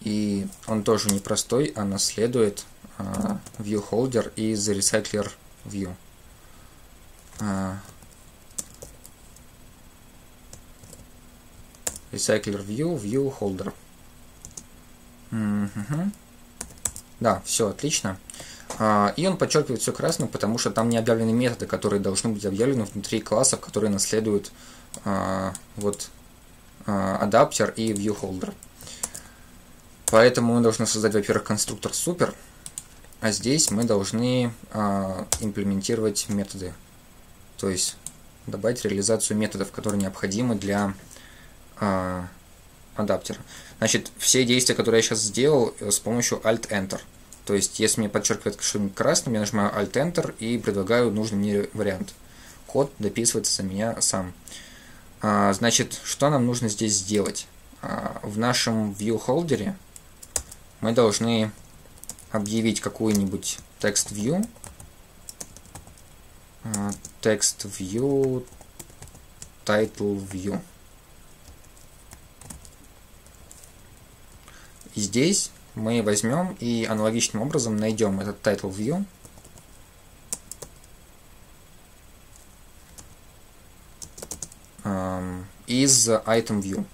И он тоже непростой, а наследует uh, view holder из recycler view. Recycler view, view holder. Угу. Да, все отлично. Uh, и он подчеркивает все красным, потому что там не объявлены методы, которые должны быть объявлены внутри классов, которые наследуют вот адаптер и viewholder. Поэтому мы должны создать, во-первых, конструктор супер, а здесь мы должны э, имплементировать методы. То есть добавить реализацию методов, которые необходимы для э, адаптера. Значит, все действия, которые я сейчас сделал, э, с помощью Alt-Enter. То есть, если мне подчеркивает что-нибудь красным, я нажимаю Alt-Enter и предлагаю нужный мне вариант. Код дописывается за меня сам. А, значит, что нам нужно здесь сделать? А, в нашем view-холдере мы должны объявить какую-нибудь text view. Text view title view. И здесь мы возьмем и аналогичным образом найдем этот title view. Из item view.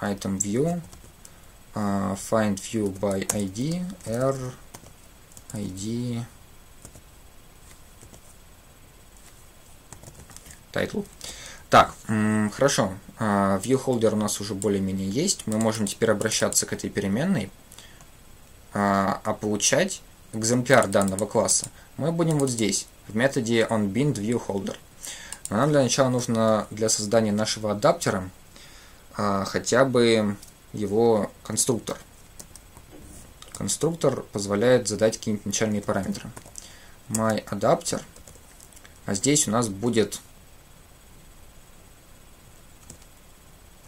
Item view uh, find view by ID, R, ID, title. Так, хорошо. Uh, view holder у нас уже более-менее есть. Мы можем теперь обращаться к этой переменной, uh, а получать экземпляр данного класса мы будем вот здесь, в методе onBind viewHolder. Но нам для начала нужно для создания нашего адаптера хотя бы его конструктор. Конструктор позволяет задать какие-нибудь начальные параметры. MyAdapter. А здесь у нас будет,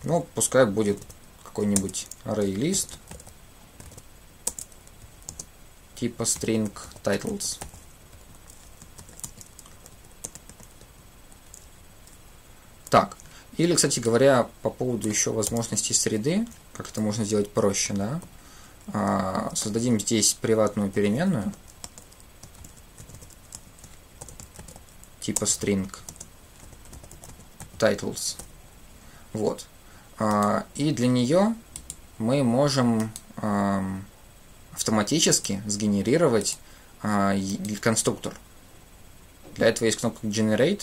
ну, пускай будет какой-нибудь ArrayList типа string titles. Так, или, кстати говоря, по поводу еще возможностей среды, как это можно сделать проще, да, а, создадим здесь приватную переменную типа string titles. Вот. А, и для нее мы можем автоматически сгенерировать а, конструктор. Для этого есть кнопка Generate,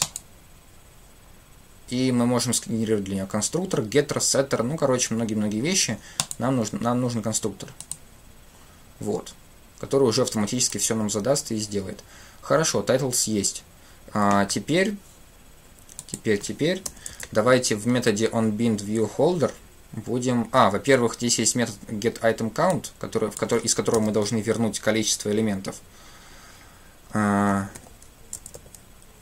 и мы можем сгенерировать для нее конструктор, getter, setter, ну, короче, многие-многие вещи. Нам нужен, нам нужен конструктор. Вот. Который уже автоматически все нам задаст и сделает. Хорошо, titles есть. А, теперь, теперь, теперь, давайте в методе onBindViewHolder будем... А, во-первых, здесь есть метод getItemCount, который, в который, из которого мы должны вернуть количество элементов. А,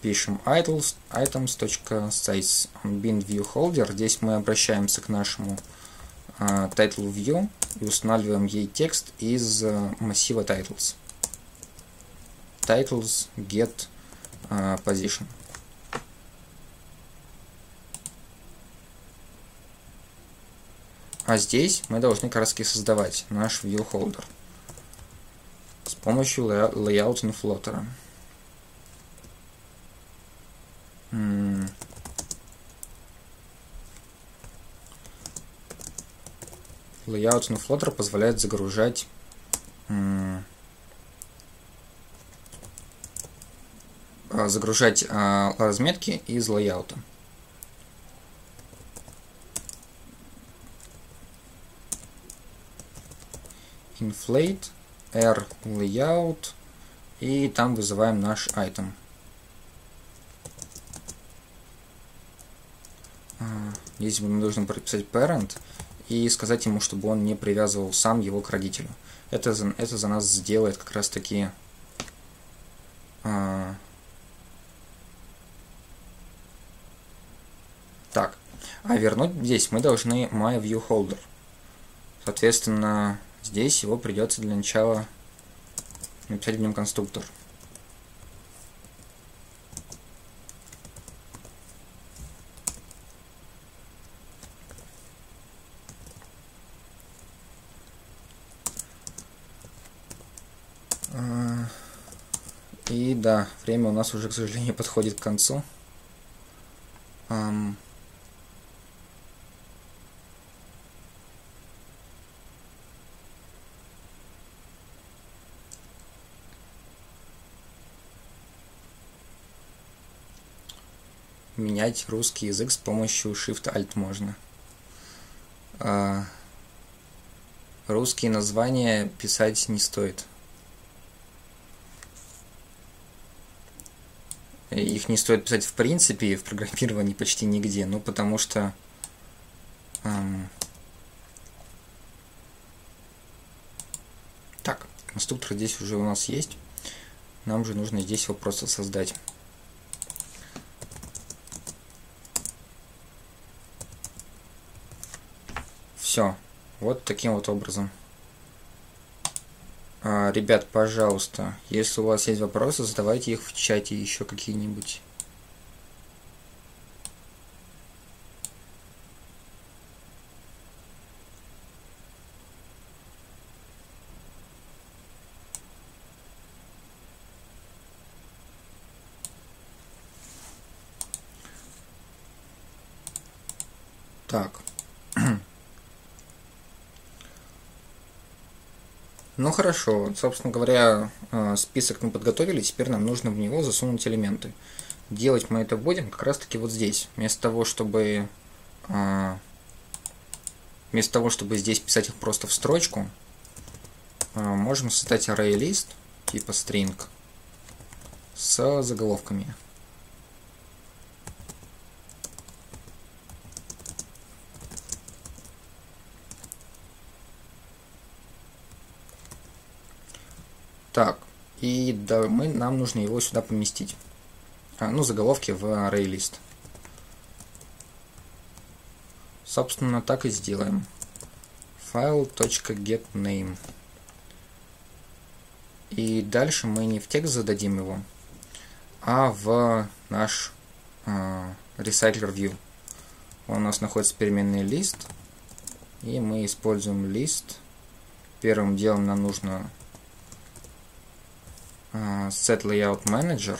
пишем items, items.size bin view holder. Здесь мы обращаемся к нашему uh, title view и устанавливаем ей текст из uh, массива titles. Titles get uh, position. А здесь мы должны как создавать наш view holder с помощью layout inflotter. Layout на Flutter позволяет загружать загружать а, разметки из лайаута. Inflate, R layout и там вызываем наш item. Здесь мы должны прописать parent и сказать ему, чтобы он не привязывал сам его к родителю. Это это за нас сделает как раз таки А, так, а вернуть здесь мы должны myViewHolder. Соответственно, здесь его придется для начала написать в нем конструктор. И да, время у нас уже, к сожалению, (laughs) подходит к концу. Um, менять русский язык с помощью Shift-Alt можно. А, русские названия писать не стоит. Их не стоит писать в принципе в программировании почти нигде, ну потому что эм, так, конструктор здесь уже у нас есть. Нам же нужно здесь его просто создать. Все. Вот таким вот образом. А, ребят, пожалуйста, если у вас есть вопросы, задавайте их в чате еще какие-нибудь. Так. Ну хорошо, собственно говоря, э, список мы подготовили, теперь нам нужно в него засунуть элементы. Делать мы это будем как раз таки вот здесь. Вместо того, чтобы э, вместо того, чтобы здесь писать их просто в строчку, э, можем создать array типа string с заголовками. Так, и да, мы, нам нужно его сюда поместить. А, ну, заголовки в array list. Собственно, так и сделаем. file.getName. И дальше мы не в текст зададим его, а в наш э, recycler. Он у нас находится переменный лист, и мы используем лист. Первым делом нам нужно set layout manager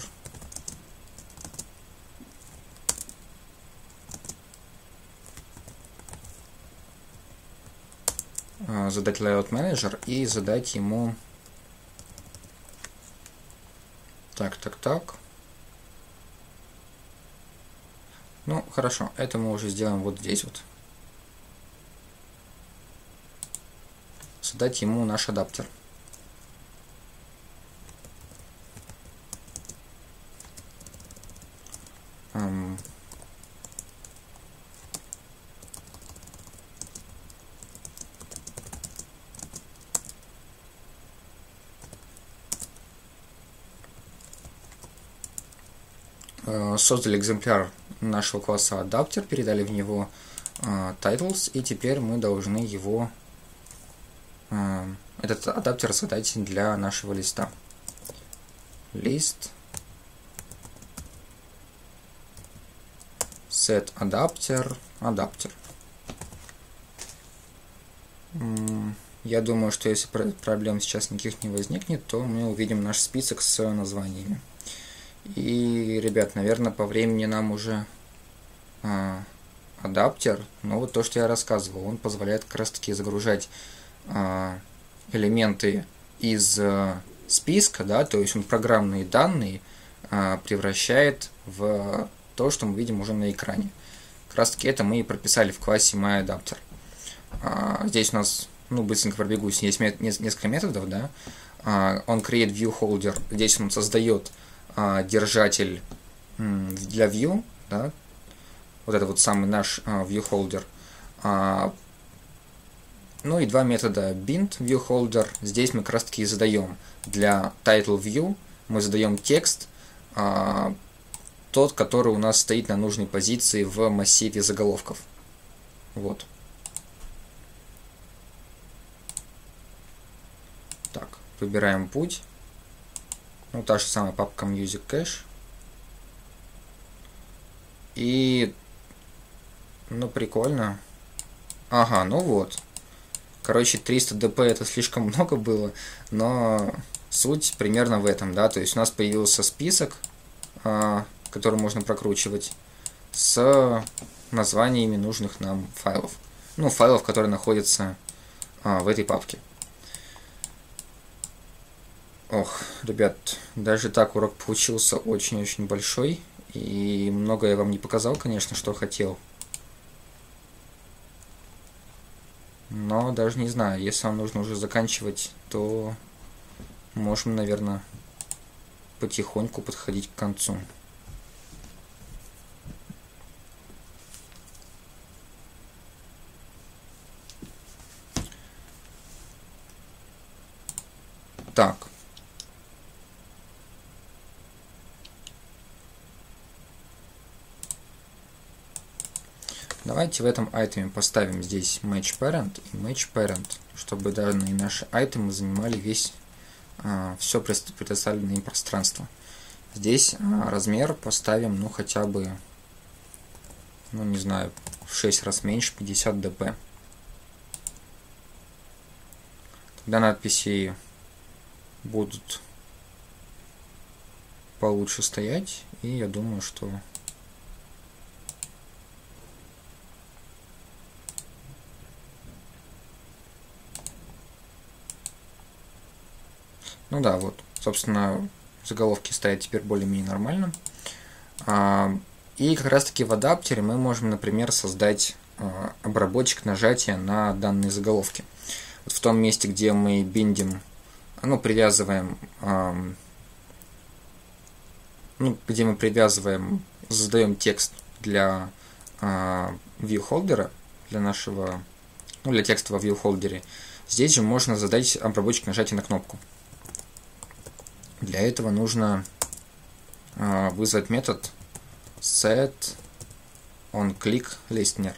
задать layout manager и задать ему так, так, так. Ну, хорошо, это мы уже сделаем вот здесь вот. Задать ему наш адаптер. Создали экземпляр нашего класса адаптер, передали в него э, titles, и теперь мы должны его, э, этот адаптер задать для нашего листа. Лист set адаптер адаптер. Я думаю, что если проблем сейчас никаких не возникнет, то мы увидим наш список с названиями. И, ребят, наверное, по времени нам уже а, адаптер, но вот то, что я рассказывал, он позволяет как раз таки загружать а, элементы из а, списка, да, то есть он программные данные а, превращает в то, что мы видим уже на экране. Как раз таки это мы и прописали в классе myAdapter. А, здесь у нас, ну, быстренько пробегусь, есть несколько методов, да. А, он create view holder, здесь он создает а, держатель для view, да, вот это вот самый наш а, viewholder. А, ну и два метода bind viewholder. Здесь мы как раз таки задаем для title view мы задаем текст, а, тот, который у нас стоит на нужной позиции в массиве заголовков. Вот. Так, выбираем путь. Ну, та же самая папка Music Cache. И... Ну, прикольно. Ага, ну вот. Короче, 300 dp это слишком (laughs) много было, но суть примерно в этом, да, то есть у нас появился список, а, который можно прокручивать, с названиями нужных нам файлов. Ну, файлов, которые находятся а, в этой папке. Ох, ребят, даже так урок получился очень-очень большой. И много я вам не показал, конечно, что хотел. Но даже не знаю, если вам нужно уже заканчивать, то можем, наверное, потихоньку подходить к концу. Так. Давайте в этом айтеме поставим здесь match parent и match parent, чтобы данные наши айтемы занимали весь а, все предоставленное им пространство. Здесь а, размер поставим, ну, хотя бы, ну, не знаю, в 6 раз меньше, 50 dp. Тогда надписи будут получше стоять, и я думаю, что Ну да, вот, собственно, заголовки стоят теперь более-менее нормально. А, и как раз-таки в адаптере мы можем, например, создать а, обработчик нажатия на данные заголовки. Вот в том месте, где мы биндим, ну, привязываем, ну, где мы привязываем, задаем текст для viewholder, для нашего, ну, для текста во viewholder, здесь же можно задать обработчик нажатия на кнопку. Для этого нужно э, вызвать метод set on click listener.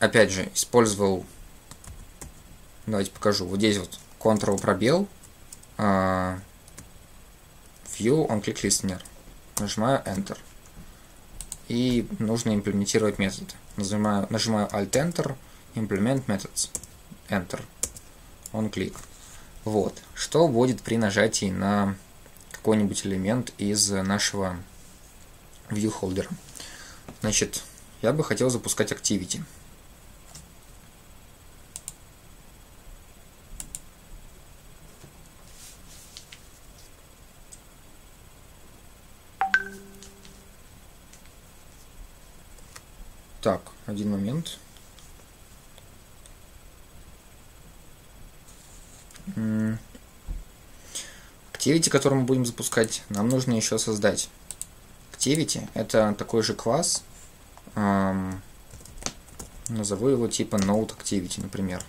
Опять же, использовал, давайте покажу, вот здесь вот Ctrl пробел, э, View on click listener. Нажимаю Enter. И нужно имплементировать метод. Нажимаю, нажимаю Alt Enter, Implement Methods. Enter. Он клик. Вот. Что будет при нажатии на какой-нибудь элемент из нашего viewholder? Значит, я бы хотел запускать Activity. Так, один момент. Activity, который мы будем запускать, нам нужно еще создать. Activity – это такой же класс, эм, назову его типа Node Activity, например.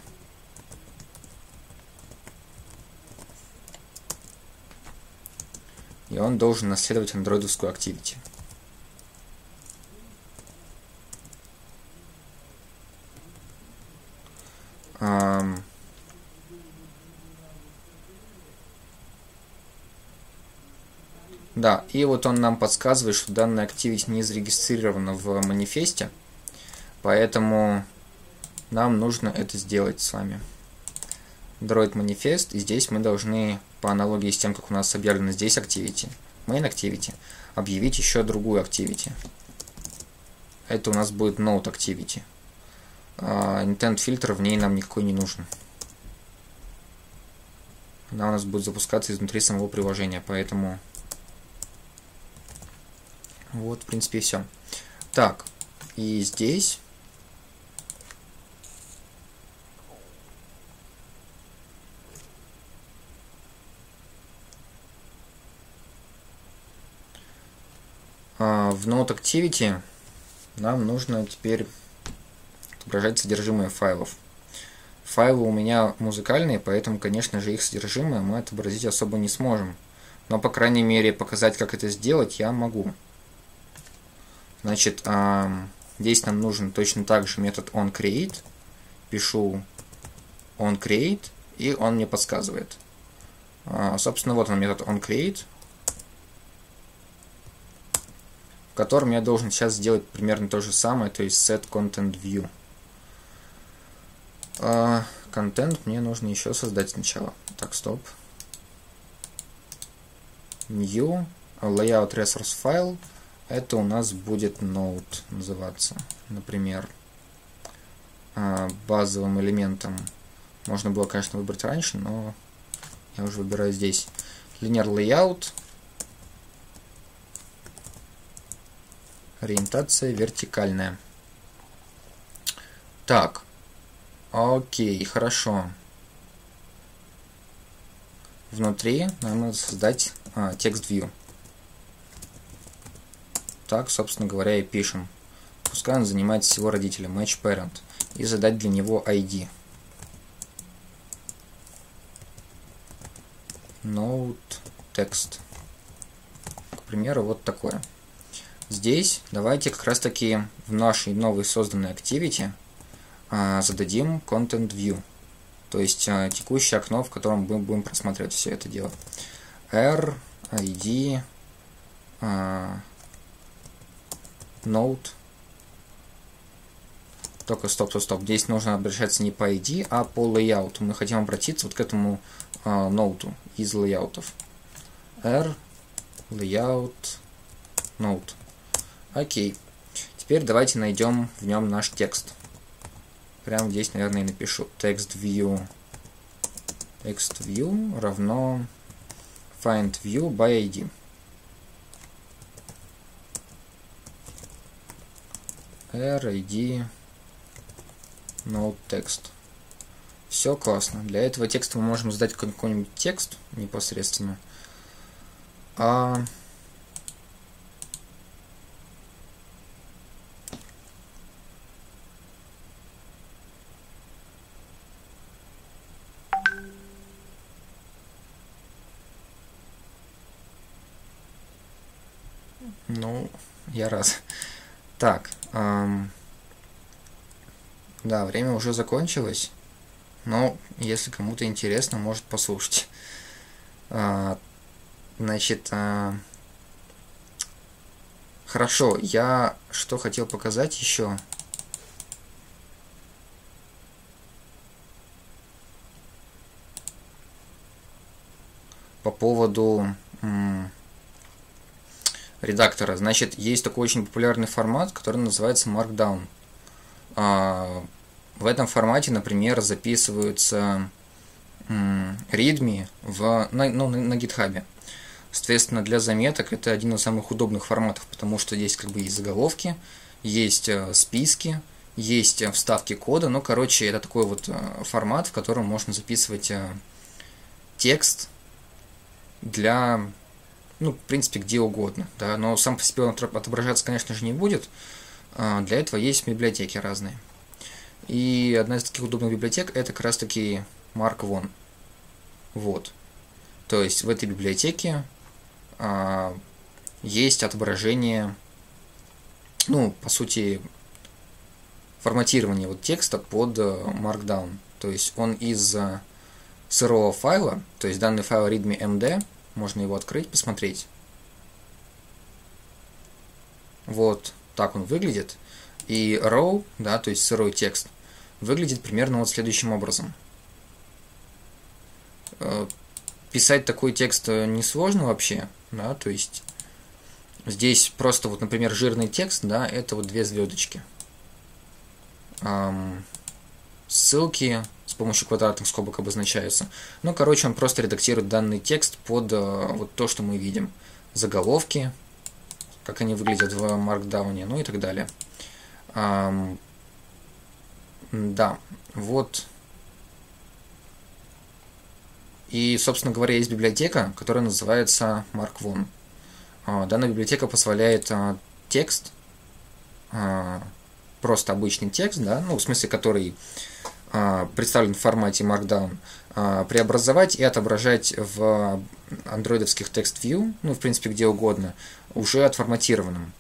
И он должен наследовать андроидовскую Activity. Да, и вот он нам подсказывает, что данная активность не зарегистрирована в манифесте, поэтому нам нужно это сделать с вами. Droid манифест, и здесь мы должны, по аналогии с тем, как у нас объявлено здесь activity, main activity, объявить еще другую activity. Это у нас будет node activity. Uh, intent фильтр в ней нам никакой не нужен. Она у нас будет запускаться изнутри самого приложения, поэтому вот, в принципе, и все. Так, и здесь... А, в Node Activity нам нужно теперь отображать содержимое файлов. Файлы у меня музыкальные, поэтому, конечно же, их содержимое мы отобразить особо не сможем. Но, по крайней мере, показать, как это сделать, я могу. Значит, здесь нам нужен точно так же метод onCreate. Пишу onCreate, и он мне подсказывает. А, собственно, вот он метод onCreate, в котором я должен сейчас сделать примерно то же самое, то есть setContentView. Контент а, мне нужно еще создать сначала. Так, стоп. New, layout resource file. Это у нас будет node называться. Например, а, базовым элементом можно было, конечно, выбрать раньше, но я уже выбираю здесь. Linear Layout. Ориентация вертикальная. Так. Окей, хорошо. Внутри нам надо создать а, текст view. Так, собственно говоря, и пишем. Пускай он занимает всего родителя, match parent. И задать для него ID. Node text. К примеру, вот такое. Здесь давайте как раз таки в нашей новой созданной activity а, зададим content view. То есть а, текущее окно, в котором мы будем просматривать все это дело. R, ID, а, Node. Только стоп, стоп, стоп. Здесь нужно обращаться не по ID, а по layout. Мы хотим обратиться вот к этому а, ноуту из лейаутов. R, layout, note. Окей. Теперь давайте найдем в нем наш текст. Прямо здесь, наверное, напишу text view. Text view равно find view by ID. R, ID, node text. Все классно. Для этого текста мы можем задать какой-нибудь текст непосредственно. А... Ну, я рад. Так, эм... да, время уже закончилось. Но, если кому-то интересно, может послушать. А, значит, а, хорошо, я что хотел показать еще. По поводу редактора. Значит, есть такой очень популярный формат, который называется Markdown. А, в этом формате, например, записываются readme в, на, ну, на GitHub. Соответственно, для заметок это один из самых удобных форматов, потому что здесь как бы есть заголовки, есть э, списки, есть э, вставки кода. Ну, короче, это такой вот э, формат, в котором можно записывать текст для, ну, в принципе, где угодно. Да? Но сам по себе он отображаться, конечно же, не будет. А, для этого есть библиотеки разные. И одна из таких удобных библиотек это как раз таки Mark One. Вот. То есть в этой библиотеке а, есть отображение, ну, по сути, форматирование вот текста под э, Markdown. То есть он из э, сырого файла, то есть данный файл readme md, можно его открыть, посмотреть. Вот так он выглядит. И row, да, то есть сырой текст, выглядит примерно вот следующим образом. Э, писать такой текст э, несложно вообще, да, то есть здесь просто вот, например, жирный текст, да, это вот две звездочки. Ссылки с помощью квадратных скобок обозначаются. Ну, короче, он просто редактирует данный текст под э, вот то, что мы видим. Заголовки, как они выглядят в маркдауне, ну и так далее. Да, вот. И, собственно говоря, есть библиотека, которая называется MarkOne. А, данная библиотека позволяет а, текст, а, просто обычный текст, да, ну, в смысле, который представлен в формате Markdown, а, преобразовать и отображать в андроидовских текст view, ну, в принципе, где угодно, уже отформатированным.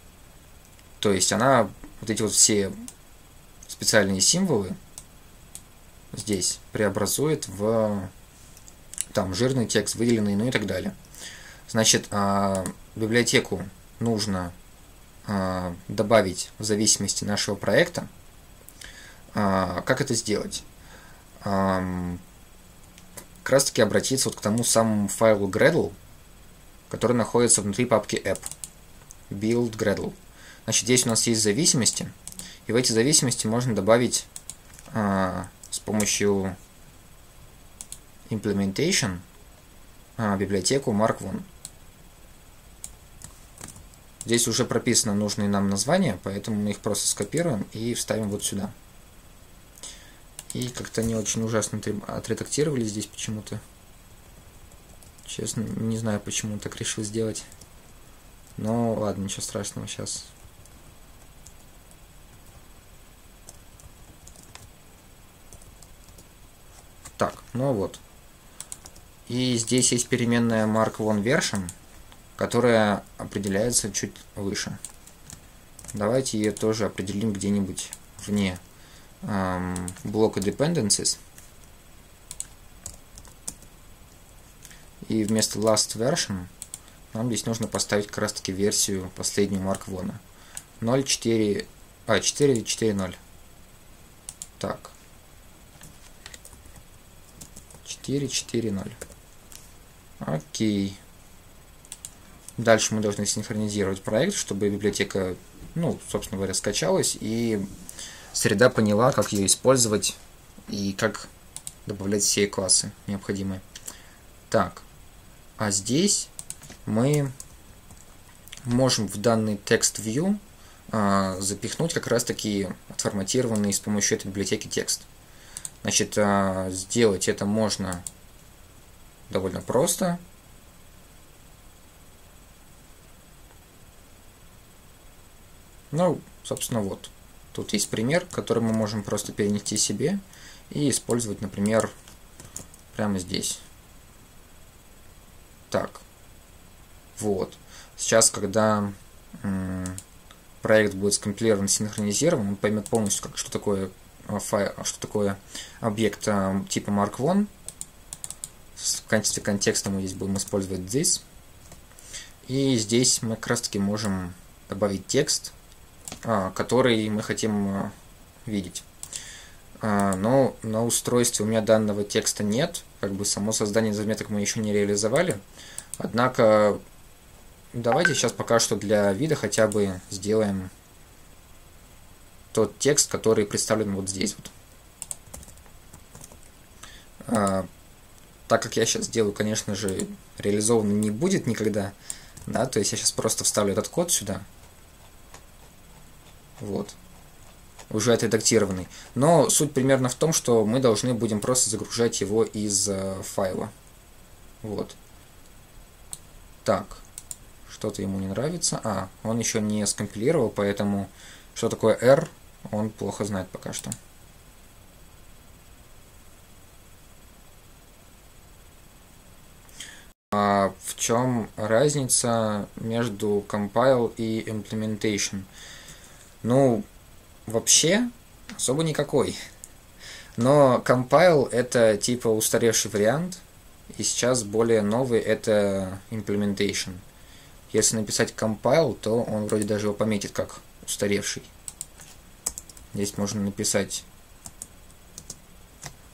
То есть она вот эти вот все специальные символы здесь преобразует в там жирный текст, выделенный, ну и так далее. Значит, а, библиотеку нужно а, добавить в зависимости нашего проекта. А, как это сделать? Как раз таки обратиться вот к тому самому файлу Gradle, который находится внутри папки app. Build Gradle. Значит, здесь у нас есть зависимости, и в эти зависимости можно добавить а, с помощью implementation а, библиотеку Mark1. Здесь уже прописано нужные нам названия, поэтому мы их просто скопируем и вставим вот сюда. И как-то не очень ужасно отредактировали здесь почему-то. Честно, не знаю, почему так решил сделать. Но ладно, ничего страшного, сейчас Так, ну вот. И здесь есть переменная mark one version, которая определяется чуть выше. Давайте ее тоже определим где-нибудь вне блока dependencies. И вместо last version нам здесь нужно поставить как раз таки версию последнюю Mark One. 0.4, а 4.4.0. Так. 4.4.0. Окей. Дальше мы должны синхронизировать проект, чтобы библиотека, ну, собственно говоря, скачалась, и среда поняла, как ее использовать и как добавлять все классы необходимые. Так, а здесь мы можем в данный текст view а, запихнуть как раз таки отформатированный с помощью этой библиотеки текст. Значит, а, сделать это можно довольно просто. Ну, собственно, вот. Тут есть пример, который мы можем просто перенести себе и использовать, например, прямо здесь. Так. Вот. Сейчас, когда проект будет скомпилирован, синхронизирован, он поймет полностью, как, что такое файл, что такое объект э, типа mark1. В качестве контекста мы здесь будем использовать this. И здесь мы как раз таки можем добавить текст, который мы хотим э, видеть. Но на устройстве у меня данного текста нет, как бы само создание заметок мы еще не реализовали. Однако давайте сейчас пока что для вида хотя бы сделаем тот текст, который представлен вот здесь вот. А, так как я сейчас делаю, конечно же, реализовано не будет никогда, да, то есть я сейчас просто вставлю этот код сюда. Вот. Уже отредактированный. Но суть примерно в том, что мы должны будем просто загружать его из э, файла. Вот. Так. Что-то ему не нравится. А, он еще не скомпилировал, поэтому что такое R он плохо знает пока что. А в чем разница между compile и implementation? Ну, вообще, особо никакой. Но compile это типа устаревший вариант, и сейчас более новый это implementation. Если написать compile, то он вроде даже его пометит как устаревший. Здесь можно написать...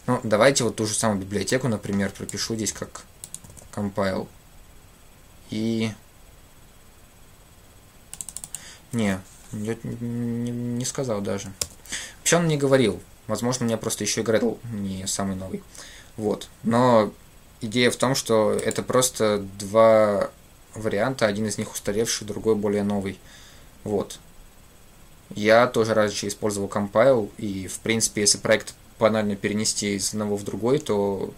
Ну, давайте вот ту же самую библиотеку, например, пропишу здесь как compile. И... Не, не, не, не сказал даже. Вообще он не говорил. Возможно, у меня просто еще и Gradle не самый новый. Вот. Но идея в том, что это просто два варианта. Один из них устаревший, другой более новый. Вот. Я тоже раньше использовал compile, и, в принципе, если проект банально перенести из одного в другой, то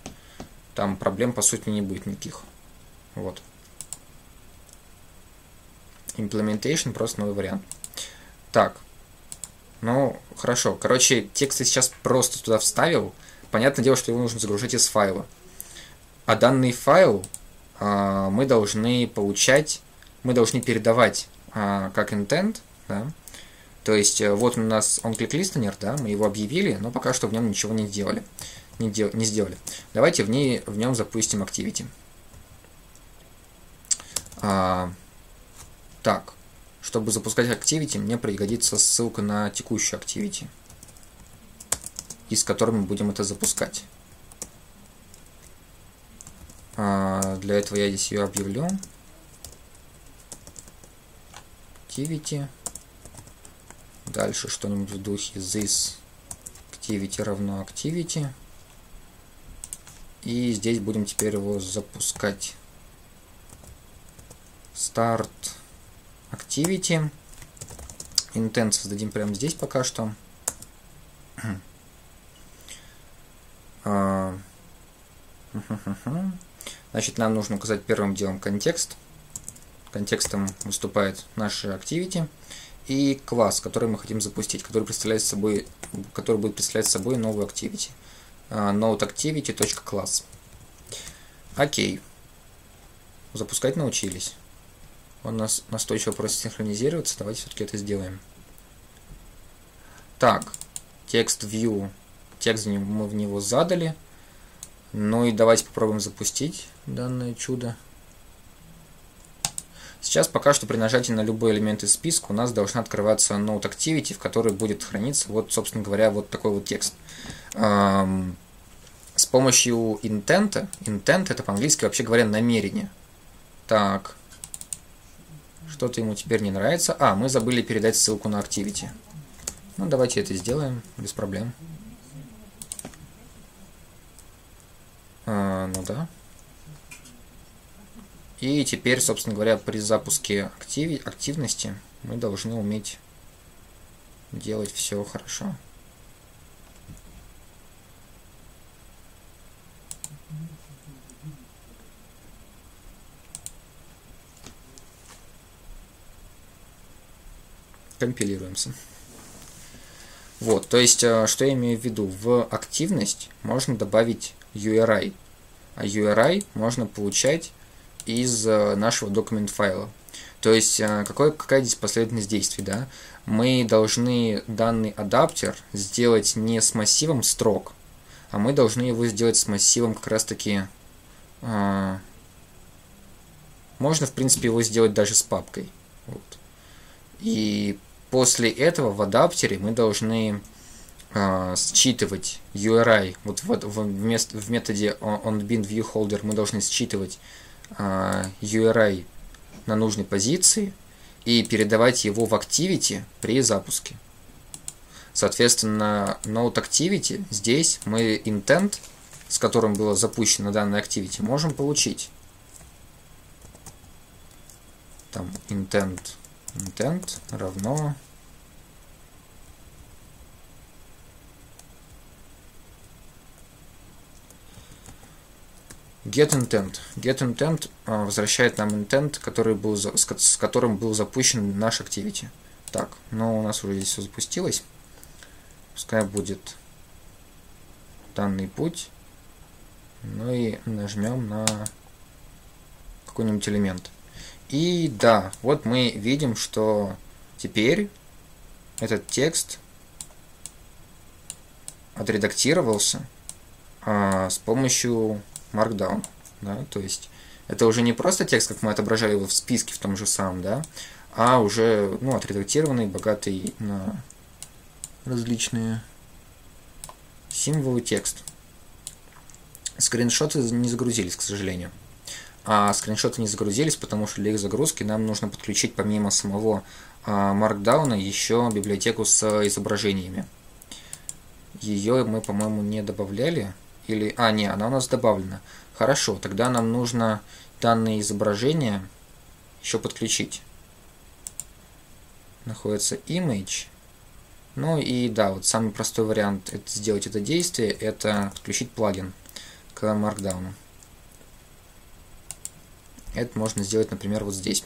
там проблем, по сути, не будет никаких. Вот. Implementation просто новый вариант. Так. Ну, хорошо. Короче, текст я сейчас просто туда вставил. Понятное дело, что его нужно загружать из файла. А данный файл а, мы должны получать, мы должны передавать а, как intent, да. То есть, э, вот у нас он click listener, да, мы его объявили, но пока что в нем ничего не делали. Не, дел, не сделали. Давайте в, ней, в нем запустим activity. А, так, чтобы запускать Activity, мне пригодится ссылка на текущую Activity, из которой мы будем это запускать. А, для этого я здесь ее объявлю. Activity. Дальше что-нибудь в духе this activity равно activity. И здесь будем теперь его запускать. Start Activity. Intent создадим прямо здесь пока что. А, (laughs) значит, нам нужно указать первым делом контекст. Контекстом выступает наша Activity. И класс, который мы хотим запустить, который представляет собой, который будет представлять собой новую Activity. А, nodeActivity.class. Окей. Запускать научились. Он нас настойчиво просит синхронизироваться. Давайте все-таки это сделаем. Так, текст view. Текст мы в него задали. Ну и давайте попробуем запустить данное чудо. Сейчас пока что при нажатии на любой элемент из списка у нас должна открываться Node Activity, в которой будет храниться, вот, собственно говоря, вот такой вот текст. Эм, с помощью intent, intent это по-английски вообще говоря намерение. Так, что-то ему теперь не нравится. А, мы забыли передать ссылку на Activity. Ну, давайте это сделаем, без проблем. А, ну да. И теперь, собственно говоря, при запуске актив... активности мы должны уметь делать все хорошо. Компилируемся. Вот, то есть, э, что я имею в виду? В активность можно добавить URI, а URI можно получать из э, нашего документ файла. То есть, э, какой, какая здесь последовательность действий, да? Мы должны данный адаптер сделать не с массивом строк, а мы должны его сделать с массивом как раз таки... Э, можно, в принципе, его сделать даже с папкой. Вот. И После этого в адаптере мы должны э, считывать URI. Вот в, в, вместо, в методе onBinViewHolder мы должны считывать э, URI на нужной позиции и передавать его в Activity при запуске. Соответственно, Node Activity здесь мы intent, с которым было запущено данное Activity, можем получить. Там intent intent равно get intent. Get intent а, возвращает нам intent, который был, с которым был запущен наш activity. Так, но у нас уже здесь все запустилось. Пускай будет данный путь. Ну и нажмем на какой-нибудь элемент. И да, вот мы видим, что теперь этот текст отредактировался а, с помощью Markdown. Да? То есть это уже не просто текст, как мы отображали его в списке в том же самом, да, а уже ну, отредактированный, богатый на различные символы текст. Скриншоты не загрузились, к сожалению а скриншоты не загрузились, потому что для их загрузки нам нужно подключить помимо самого а, Markdown еще библиотеку с изображениями. Ее мы, по-моему, не добавляли. Или... А, не, она у нас добавлена. Хорошо, тогда нам нужно данные изображения еще подключить. Находится image. Ну и да, вот самый простой вариант это сделать это действие, это подключить плагин к Markdown. Это можно сделать, например, вот здесь.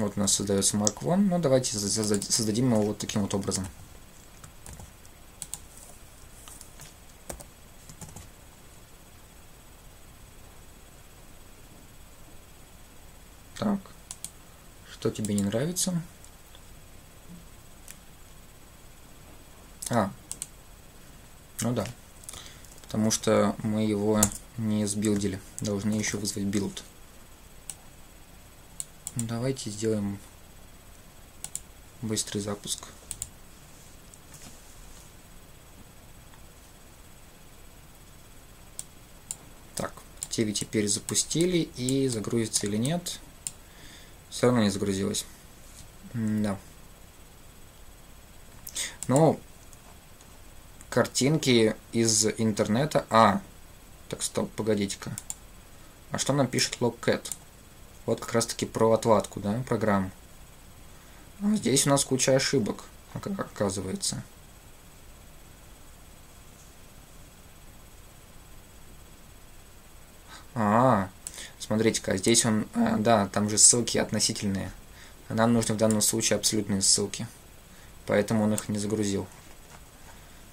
Вот у нас создается Mark Ну, давайте создадим его вот таким вот образом. Так. Что тебе не нравится? А. Ну да. Потому что мы его не сбилдили. Должны еще вызвать билд. Давайте сделаем быстрый запуск. Так, TV теперь запустили и загрузится или нет. Все равно не загрузилось. Да. Но картинки из интернета... А, так, стоп, погодите-ка. А что нам пишет Logcat? Вот как раз таки про отладку, да, программ. А здесь у нас куча ошибок, оказывается. А, смотрите-ка, здесь он, а, да, там же ссылки относительные. А нам нужны в данном случае абсолютные ссылки. Поэтому он их не загрузил.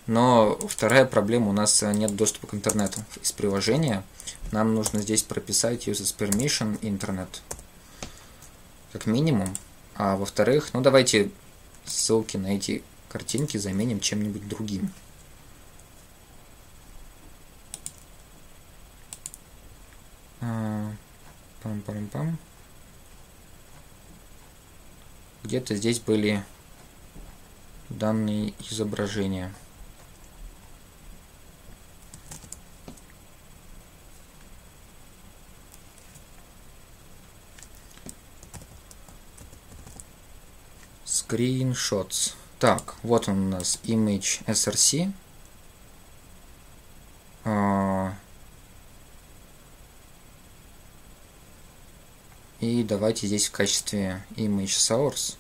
Но вторая проблема, у нас нет доступа к интернету из приложения. Нам нужно здесь прописать users permission интернет. Как минимум. А во-вторых, ну давайте ссылки на эти картинки заменим чем-нибудь другим. А, пам-пам-пам. Где-то здесь были данные изображения. Screenshots. Так, вот он у нас image src. А, и давайте здесь в качестве image source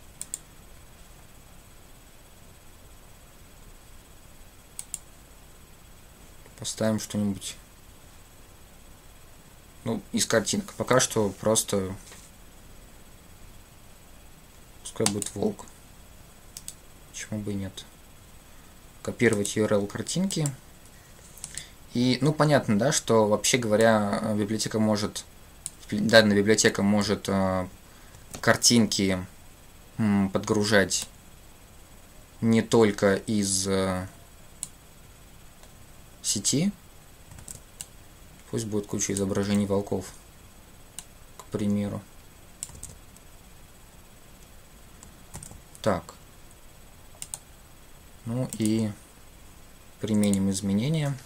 поставим что-нибудь ну, из картинок. Пока что просто пускай будет волк. Почему бы и нет. Копировать URL картинки. И, ну, понятно, да, что, вообще говоря, библиотека может, данная библиотека может э, картинки э, подгружать не только из э, сети. Пусть будет куча изображений волков, к примеру. Так. Ну и применим изменения.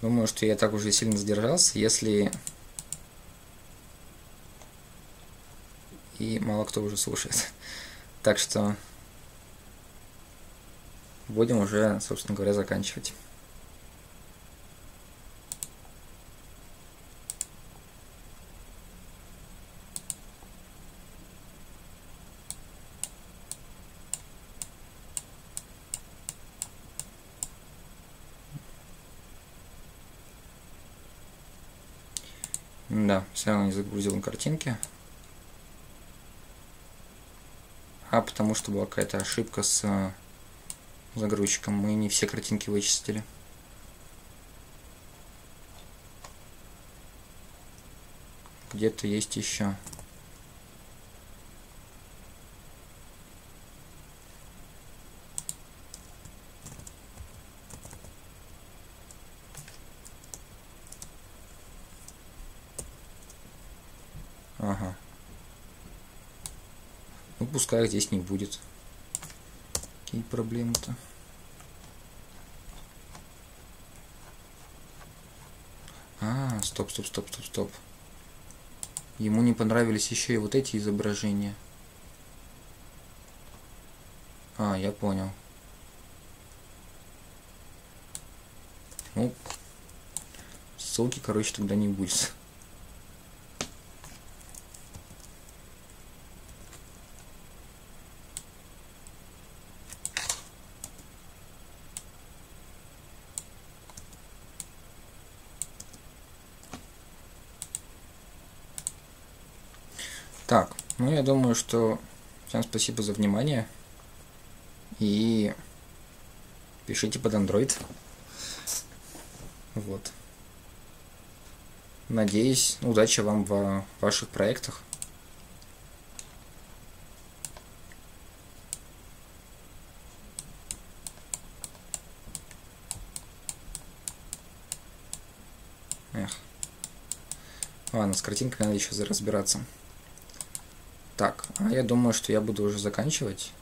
Думаю, что я так уже сильно задержался, если... И мало кто уже слушает. Так что будем уже, собственно говоря, заканчивать. Все равно не загрузил на картинки. А потому что была какая-то ошибка с э, загрузчиком. Мы не все картинки вычистили. Где-то есть еще. Ага. Ну, пускай здесь не будет. Какие проблемы-то? А, стоп, стоп, стоп, стоп, стоп. Ему не понравились еще и вот эти изображения. А, я понял. Ну, ссылки, короче, тогда не будет. Так, ну я думаю, что всем спасибо за внимание. И пишите под Android. Вот. Надеюсь, удачи вам в ваших проектах. Эх. Ладно, с картинкой надо еще разбираться. Так, а я думаю, что я буду уже заканчивать.